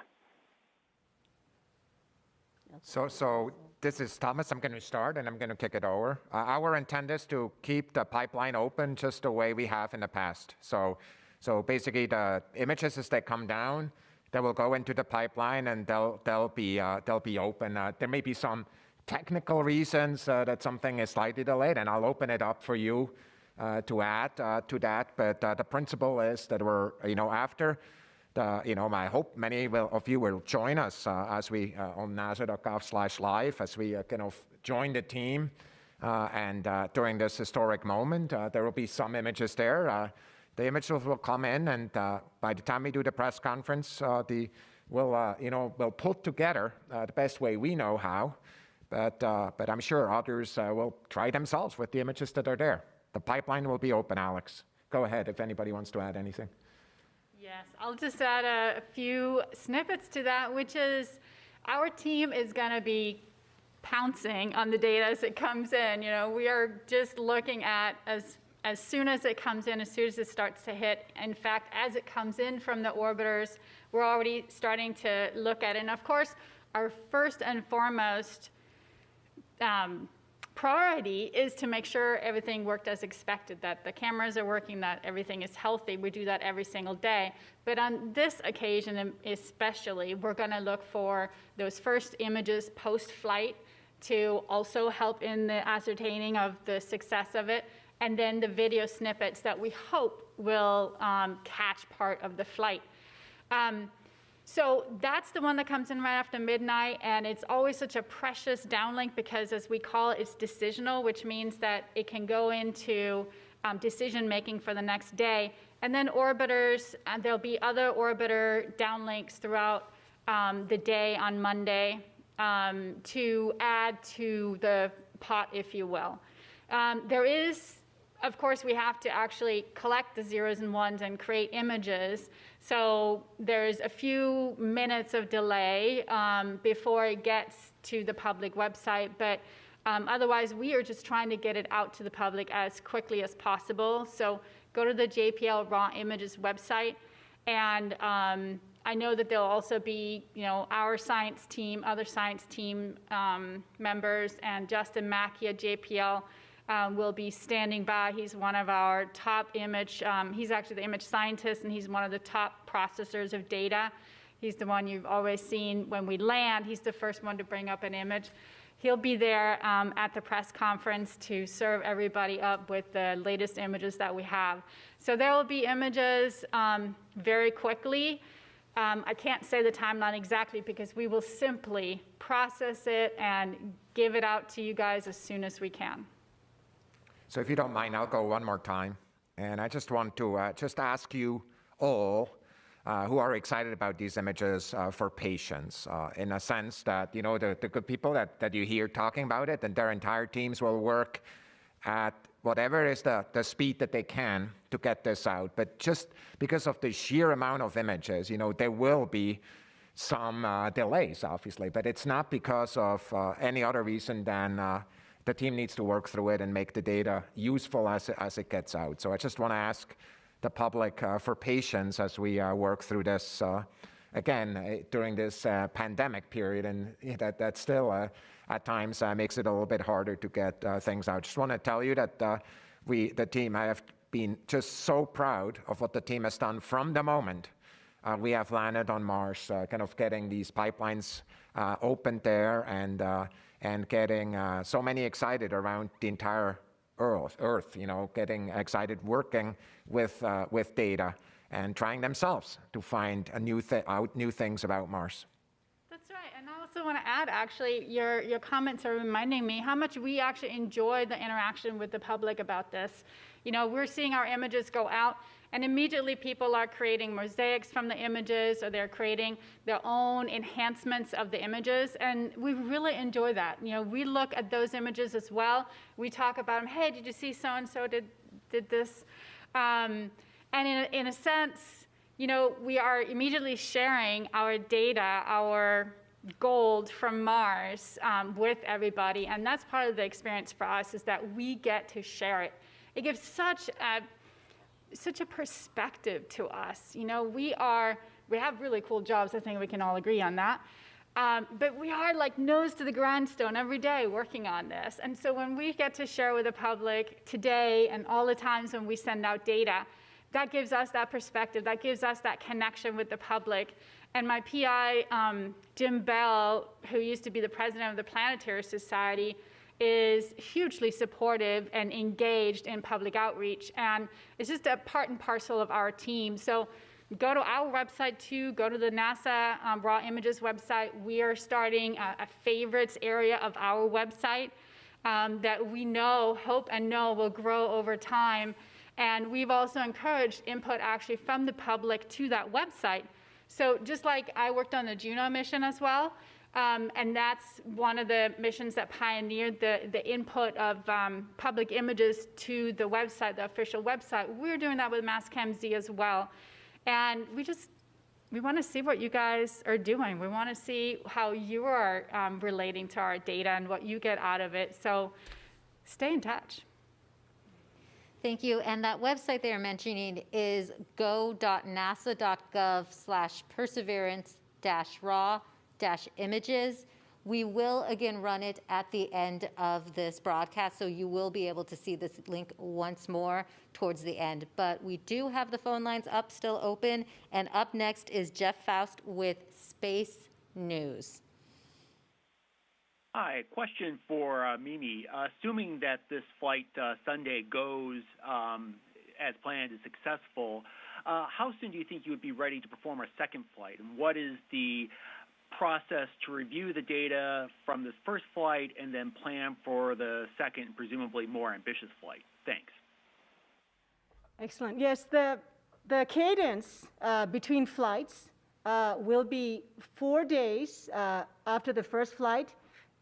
So, so this is Thomas. I'm going to start and I'm going to kick it over. Uh, our intent is to keep the pipeline open just the way we have in the past. So, so basically, the images as they come down, they will go into the pipeline and they'll they'll be uh, they'll be open. Uh, there may be some technical reasons uh, that something is slightly delayed, and I'll open it up for you uh, to add uh, to that. But the principle is that we're you know after uh, you know, I hope many will, of you will join us uh, as we uh, on nasa.gov slash live as we uh, kind of join the team. Uh, and uh, during this historic moment, there will be some images there. The images will come in, and uh, by the time we do the press conference, uh, the we'll uh, you know we'll put together the best way we know how. But but I'm sure others will try themselves with the images that are there. The pipeline will be open, Alex. Go ahead if anybody wants to add anything. Yes, I'll just add a, few snippets to that, which is our team is going to be pouncing on the data as it comes in. You know, we are just looking at as as soon as it comes in, as soon as it starts to hit. In fact, as it comes in from the orbiters, we're already starting to look at it. And of course, our first and foremost um, priority is to make sure everything worked as expected, that the cameras are working, that everything is healthy. We do that every single day. But on this occasion especially, we're going to look for those first images post-flight to also help in the ascertaining of the success of it, and then the video snippets that we hope will um, catch part of the flight. Um, so that's the one that comes in right after midnight, and it's always such a precious downlink because, as we call it, it's decisional, which means that it can go into um, decision making for the next day. And then orbiters, and there'll be other orbiter downlinks throughout um, the day on Monday um, to add to the pot, if you will. Um, there is of course, we have to actually collect the zeros and ones and create images. So there's a few minutes of delay um, before it gets to the public website, but um, otherwise we are just trying to get it out to the public as quickly as possible. So go to the JPL Raw Images website, and um, I know that there'll also be, you know, our science team, other science team um, members, and Justin Maki at JPL um, will be standing by. He's one of our top image, um, he's actually the image scientist, and he's one of the top processors of data. He's the one you've always seen when we land. He's the first one to bring up an image. He'll be there um, at the press conference to serve everybody up with the latest images that we have. So there will be images um, very quickly. Um, I can't say the timeline exactly because we will simply process it and give it out to you guys as soon as we can. So if you don't mind, I'll go one more time. And I just want to uh, just ask you all uh, who are excited about these images uh, for patients, uh, in a sense that, you know, the, the good people that, that you hear talking about it and their entire teams will work at whatever is the, the speed that they can to get this out. But just because of the sheer amount of images, you know, there will be some uh, delays, obviously, but it's not because of uh, any other reason than the team needs to work through it and make the data useful as, as it gets out. So I just want to ask the public uh, for patience as we uh, work through this, uh, again, uh, during this uh, pandemic period, and that, that still uh, at times makes it a little bit harder to get things out. Just want to tell you that we, the team, I have been just so proud of what the team has done from the moment we have landed on Mars, kind of getting these pipelines opened there and and getting uh, so many excited around the entire Earth, Earth you know, getting excited working with, uh, with data and trying themselves to find new out new things about Mars. That's right. And I also want to add, actually, your, your comments are reminding me how much we actually enjoy the interaction with the public about this. You know, we're seeing our images go out and immediately people are creating mosaics from the images or they're creating their own enhancements of the images. And we really enjoy that. You know, we look at those images as well. We talk about them, hey, did you see so-and-so did, did this? Um, and in a, in a sense, you know, we are immediately sharing our data, our gold from Mars um, with everybody. And that's part of the experience for us is that we get to share it. It gives such a such a perspective to us. You know, we are, we have really cool jobs. I think we can all agree on that. Um, but we are like nose to the grindstone every day working on this. And so when we get to share with the public today and all the times when we send out data, that gives us that perspective, that gives us that connection with the public. And my PI, um, Jim Bell, who used to be the president of the Planetary Society, is hugely supportive and engaged in public outreach. And it's just a part and parcel of our team. So go to our website too, go to the NASA um, Raw Images website. We are starting a, a favorites area of our website um, that we know, hope and know will grow over time. And we've also encouraged input actually from the public to that website. So just like I worked on the Juno mission as well, um, and that's one of the missions that pioneered the, the input of um, public images to the website, the official website. We're doing that with Mastcam-Z as well. And we just, we want to see what you guys are doing. We want to see how you are um, relating to our data and what you get out of it. So stay in touch. Thank you. And that website they are mentioning is go.nasa.gov slash perseverance dash raw images. We will again run it at the end of this broadcast, so you will be able to see this link once more towards the end. But we do have the phone lines up, still open, and up next is Jeff Foust with Space News. Hi, question for uh, Mimi. Assuming that this flight uh, Sunday goes um, as planned, is successful, uh, how soon do you think you would be ready to perform a second flight? And what is the process to review the data from this first flight and then plan for the second, presumably more ambitious flight? Thanks. Excellent. Yes, the, the cadence uh, between flights uh, will be four days uh, after the first flight.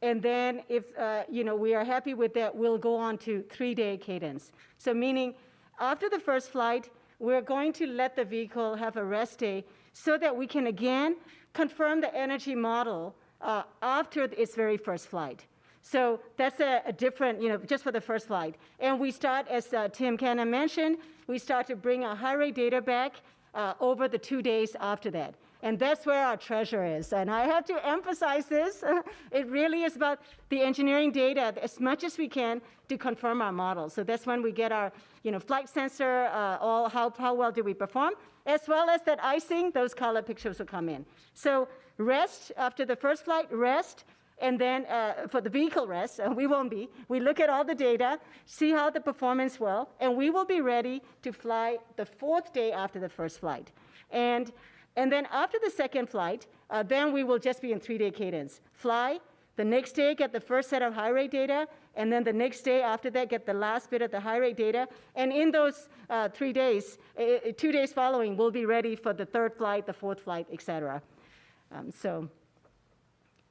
And then if, uh, you know, we are happy with that, we'll go on to three-day cadence. So meaning after the first flight, we're going to let the vehicle have a rest day so that we can again confirm the energy model uh, after its very first flight. So that's a, a, different, you know, just for the first flight. And we start, as uh, Tim Canham mentioned, we start to bring our high rate data back uh, over the two days after that. And that's where our treasure is. And I have to emphasize this. it really is about the engineering data as much as we can to confirm our model. So that's when we get our you know, flight sensor, uh, all how, how well do we perform, as well as that icing, those color pictures will come in. So rest after the first flight, rest, and then uh, for the vehicle rest, we won't be. We look at all the data, see how the performance will, and we will be ready to fly the fourth day after the first flight. And and then after the second flight, uh, then we will just be in three-day cadence. Fly, the next day get the first set of high rate data, and then the next day after that get the last bit of the high rate data. And in those uh, three days, two days following, we'll be ready for the third flight, the fourth flight, et cetera. Um, so,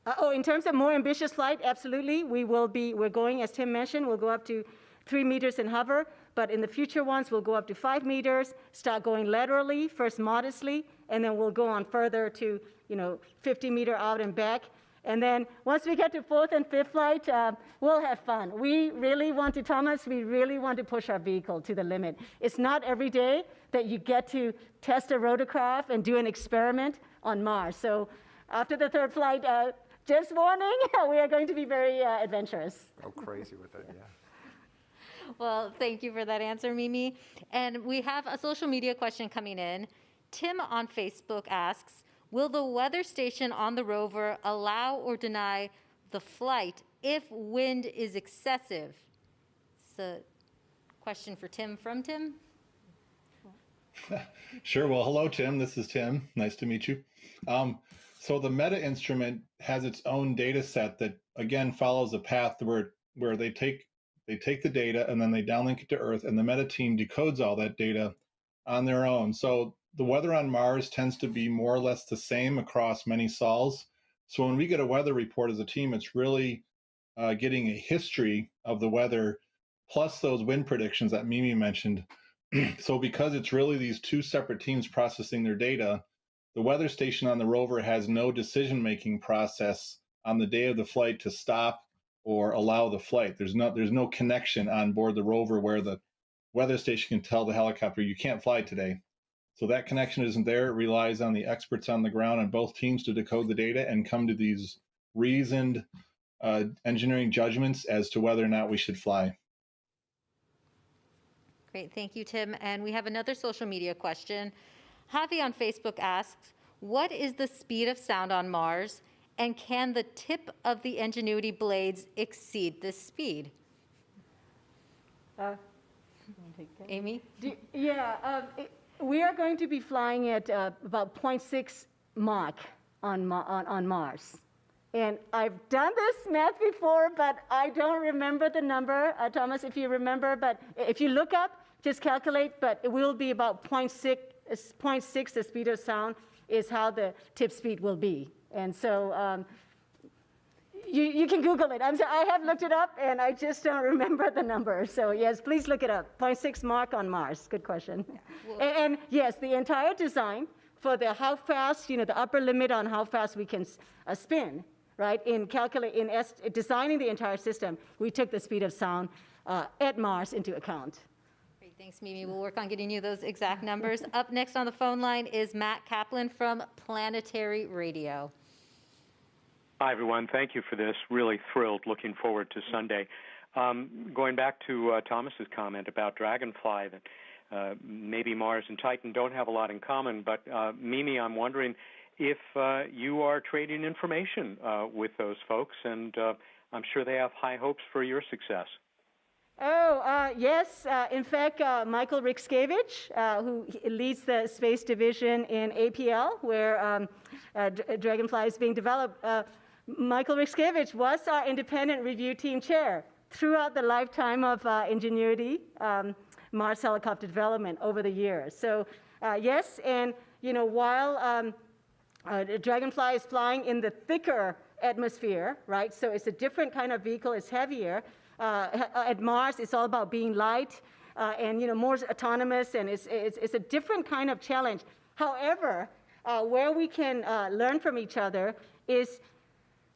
uh, oh, in terms of more ambitious flight, absolutely, we will be, we're going, as Tim mentioned, we'll go up to three meters in hover, but in the future ones, we'll go up to five meters, start going laterally, first modestly, and then we'll go on further to, you know, 50 meter out and back. And then once we get to fourth and fifth flight, uh, we'll have fun. We really want to, Thomas, we really want to push our vehicle to the limit. It's not every day that you get to test a rotorcraft and do an experiment on Mars. So after the third flight, uh, just warning, we are going to be very uh, adventurous. Go crazy with it, yeah. Well, thank you for that answer, Mimi. And we have a social media question coming in. Tim on Facebook asks, will the weather station on the rover allow or deny the flight if wind is excessive? It's a question for Tim from Tim. sure. Well, hello, Tim. This is Tim. Nice to meet you. Um, so the MEDA instrument has its own data set that again follows a path where where they take they take the data and then they downlink it to Earth, and the MEDA team decodes all that data on their own. So the weather on Mars tends to be more or less the same across many sols. So when we get a weather report as a team, it's really uh, getting a history of the weather plus those wind predictions that Mimi mentioned. so because it's really these two separate teams processing their data, the weather station on the rover has no decision making process on the day of the flight to stop or allow the flight. There's no there's no connection on board the rover where the weather station can tell the helicopter you can't fly today. So that connection isn't there. It relies on the experts on the ground and both teams to decode the data and come to these reasoned uh, engineering judgments as to whether or not we should fly. Great, thank you, Tim. And we have another social media question. Javi on Facebook asks, what is the speed of sound on Mars and can the tip of the Ingenuity blades exceed this speed? Uh, Amy? Do, yeah, um, it, we are going to be flying at uh, about 0.6 Mach on, on, on Mars. And I've done this math before, but I don't remember the number. Uh, Thomas, if you remember, but if you look up, just calculate, but it will be about 0.6, 0.6 the speed of sound is how the tip speed will be. And so um, you, you can Google it. I'm sorry, I have looked it up and I just don't remember the number. So yes, please look it up. 0.6 Mach on Mars. Good question. Yeah. And, and, yes, the entire design for the how fast, you know, the upper limit on how fast we can uh, spin, right? In calculate in designing the entire system, we took the speed of sound uh, at Mars into account. Great, thanks, Mimi. We'll work on getting you those exact numbers. Up next on the phone line is Mat Kaplan from Planetary Radio. Hi, everyone. Thank you for this. Really thrilled. Looking forward to Sunday. Um, going back to uh, Thomas's comment about Dragonfly, that uh, maybe Mars and Titan don't have a lot in common, but uh, Mimi, I'm wondering if uh, you are trading information uh, with those folks, and uh, I'm sure they have high hopes for your success. Oh, uh, yes. Uh, in fact, uh, Michael Ryschkewitsch, who leads the space division in APL, where um, Dragonfly is being developed, Michael Ryschkewitsch was our independent review team chair throughout the lifetime of Ingenuity um, Mars helicopter development over the years. So, yes, and you know, while um, Dragonfly is flying in the thicker atmosphere, right? So it's a different kind of vehicle, it's heavier. Uh, at Mars, it's all about being light uh, and you know more autonomous, and it's, it's, it's, a different kind of challenge. However, uh, where we can uh, learn from each other is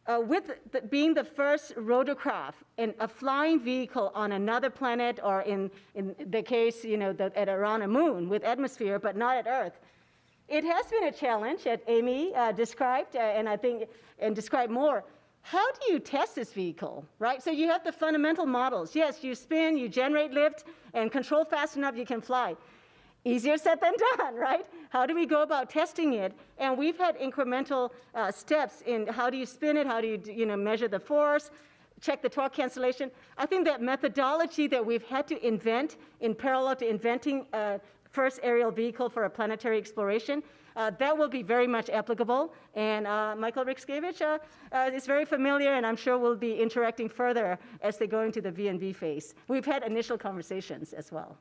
uh, with the, being the first rotorcraft and a flying vehicle on another planet, or in, in the case, you know, the, at around a moon with atmosphere, but not at Earth. It has been a challenge that Amy uh, described, and I think, and described more how do you test this vehicle, right? So you have the fundamental models. Yes, you spin, you generate lift, and control fast enough, you can fly. Easier said than done, right? How do we go about testing it? And we've had incremental uh, steps in how do you spin it, how do you, you know, measure the force, check the torque cancellation. I think that methodology that we've had to invent in parallel to inventing a first aerial vehicle for a planetary exploration uh, that will be very much applicable. And uh, Michael Ryschkewitsch uh, uh, is very familiar, and I'm sure we'll be interacting further as they go into the V&V phase. We've had initial conversations as well.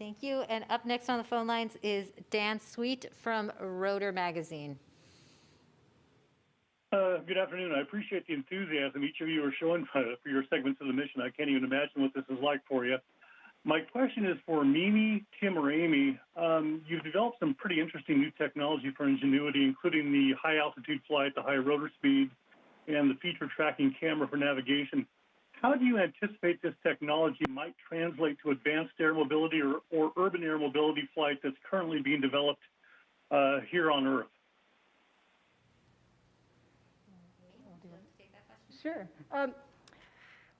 Thank you. And up next on the phone lines is Dan Sweet from Rotor Magazine. Uh, good afternoon. I appreciate the enthusiasm each of you are showing for your segments of the mission. I can't even imagine what this is like for you. My question is for Mimi, Tim, or Amy. Um, you've developed some pretty interesting new technology for Ingenuity, including the high altitude flight, the high rotor speed, and the feature tracking camera for navigation. How do you anticipate this technology might translate to advanced air mobility or, or urban air mobility flight that's currently being developed uh, here on Earth? Sure. Um,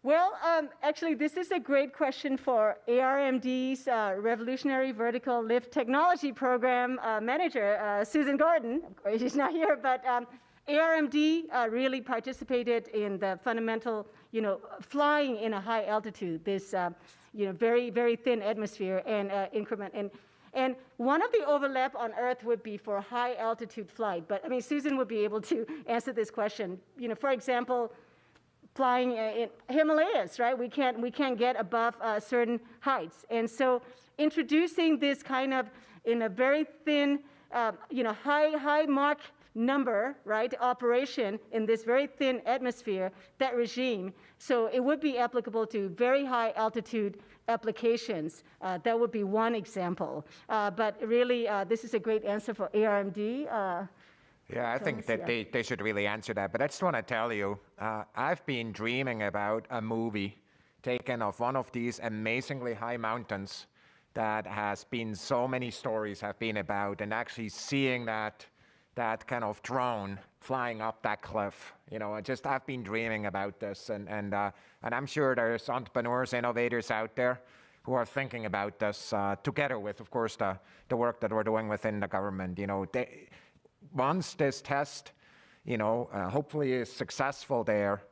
well, um, actually, this is a great question for ARMD's uh, Revolutionary Vertical Lift Technology Program uh, manager, uh, Susan Gorton. Of course, she's not here, but um, ARMD uh, really participated in the fundamental, you know, flying in a high altitude, this, uh, you know, very, very thin atmosphere and uh, increment. And, and one of the overlap on Earth would be for high altitude flight. But I mean, Susan would be able to answer this question. You know, for example, flying in Himalayas, right? We can't, we can't get above uh, certain heights. And so introducing this kind of, in a very thin, uh, you know, high, high Mach number, right, operation in this very thin atmosphere, that regime. So it would be applicable to very high altitude applications. Uh, that would be one example. Uh, but really, uh, this is a great answer for ARMD. Uh, yeah, I think that they, they should really answer that. But I just want to tell you, uh, I've been dreaming about a movie taken of one of these amazingly high mountains that has been so many stories have been about, and actually seeing that that kind of drone flying up that cliff. You know, I just I've been dreaming about this, and and uh, and I'm sure there's entrepreneurs, innovators out there who are thinking about this uh, together with, of course, the the work that we're doing within the government. You know, they, once this test, you know, uh, hopefully is successful there,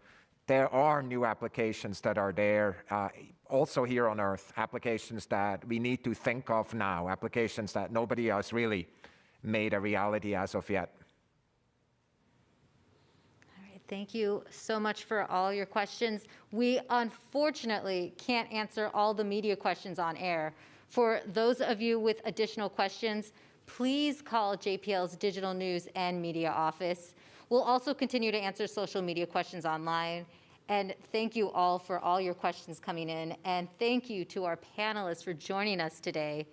there are new applications that are there, uh, also here on Earth, applications that we need to think of now, applications that nobody else really made a reality as of yet. All right, thank you so much for all your questions. We unfortunately can't answer all the media questions on air. For those of you with additional questions, please call JPL's digital news and media office. We'll also continue to answer social media questions online. And thank you all for all your questions coming in. And thank you to our panelists for joining us today.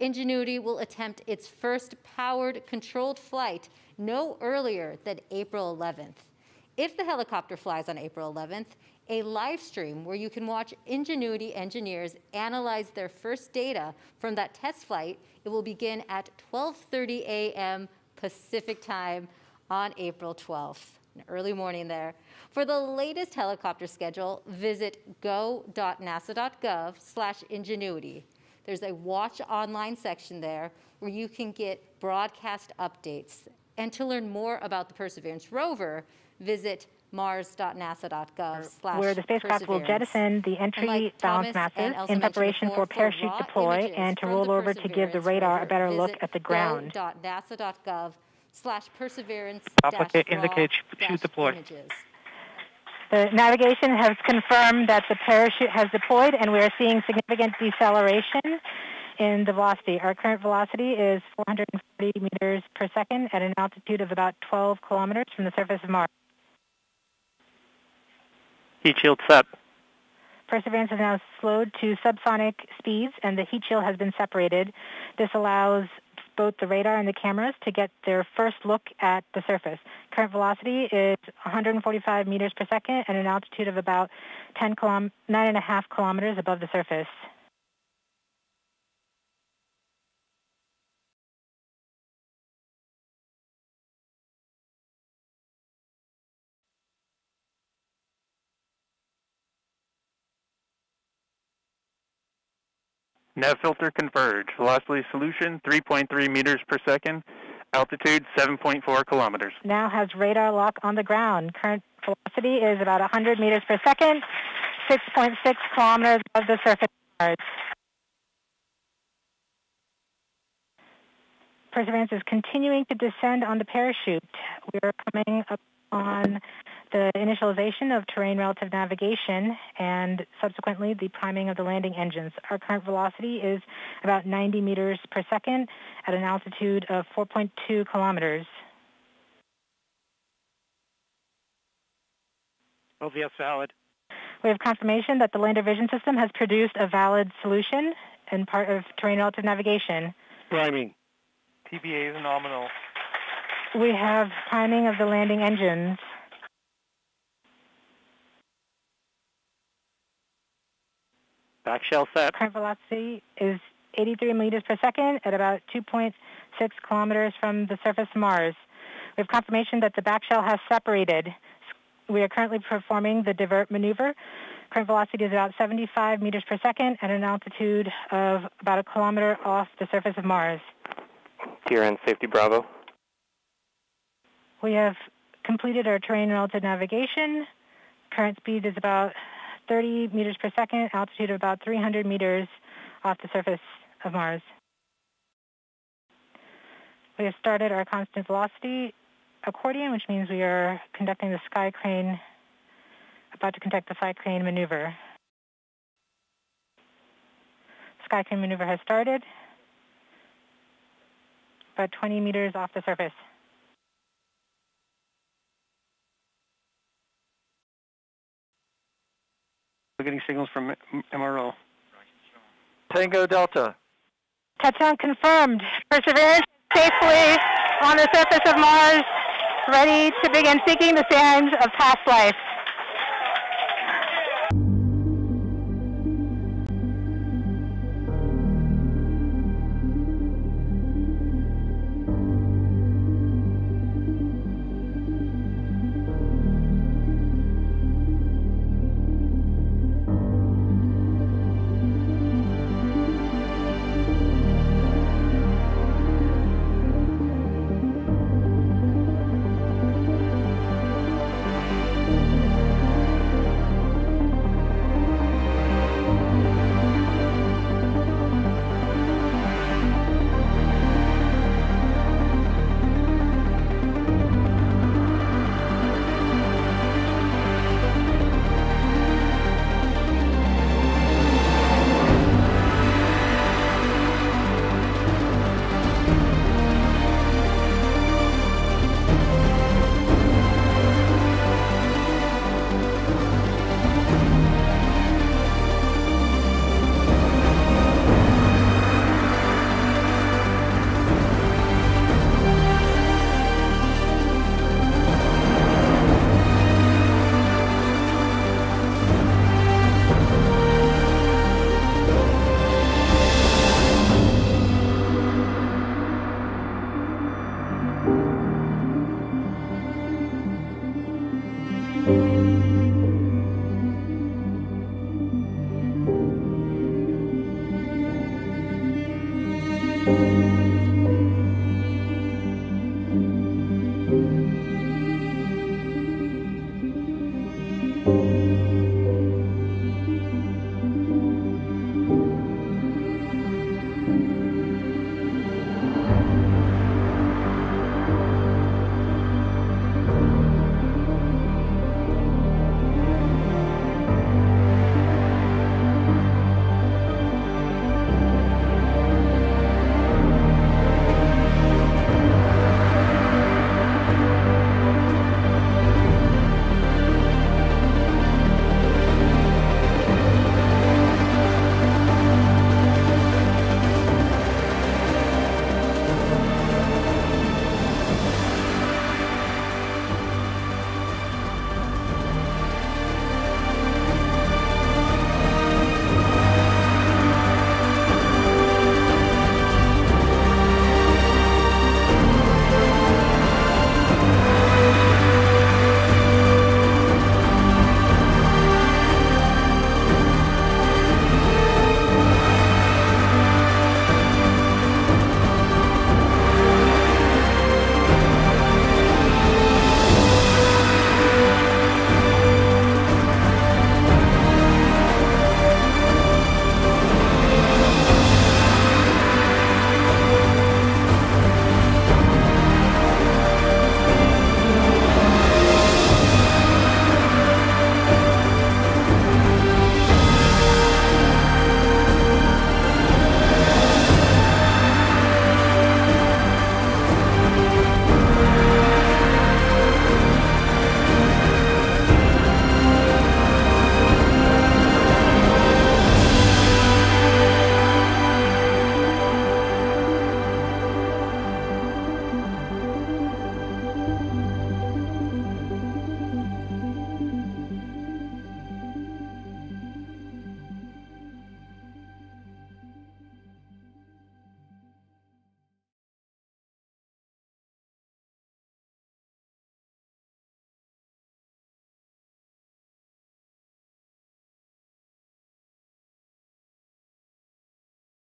Ingenuity will attempt its first powered controlled flight no earlier than April 11th. If the helicopter flies on April 11th, a live stream where you can watch Ingenuity engineers analyze their first data from that test flight. It will begin at 12:30 a.m. Pacific time on April 12th, an early morning there. For the latest helicopter schedule, visit go.nasa.gov slash ingenuity. There's a watch online section there where you can get broadcast updates. And to learn more about the Perseverance rover, visit mars.nasa.gov slash where the spacecraft will jettison the entry like balance masses in preparation for parachute deploy and to roll over to give the radar a better look at the ground. go.nasa.gov slash perseverance indicate chute deploy. The navigation has confirmed that the parachute has deployed and we are seeing significant deceleration in the velocity. Our current velocity is 440 meters per second at an altitude of about 12 kilometers from the surface of Mars. Heat shield set. Perseverance has now slowed to subsonic speeds and the heat shield has been separated. This allows both the radar and the cameras to get their first look at the surface. Current velocity is 145 meters per second at an altitude of about 10 kilom- 9.5 kilometers above the surface. Filter converge. Velocity solution 3.3 meters per second. Altitude 7.4 kilometers. Now has radar lock on the ground. Current velocity is about 100 meters per second, 6.6 kilometers above the surface. Perseverance is continuing to descend on the parachute. We are coming up on the initialization of terrain relative navigation and subsequently the priming of the landing engines. Our current velocity is about 90 meters per second at an altitude of 4.2 kilometers. LVS valid. We have confirmation that the lander vision system has produced a valid solution and part of terrain relative navigation. Priming. TBA is nominal. We have priming of the landing engines. Back shell set. Current velocity is 83 meters per second at about 2.6 kilometers from the surface of Mars. We have confirmation that the back shell has separated. We are currently performing the divert maneuver. Current velocity is about 75 meters per second at an altitude of about a kilometer off the surface of Mars. TRN Safety Bravo. We have completed our terrain relative navigation. Current speed is about 30 meters per second, altitude of about 300 meters off the surface of Mars. We have started our constant velocity accordion, which means we are conducting the sky crane, about to conduct the sky crane maneuver. Sky crane maneuver has started, about 20 meters off the surface. We're getting signals from MRO. Tango Delta. Touchdown confirmed. Perseverance safely on the surface of Mars, ready to begin seeking the signs of past life.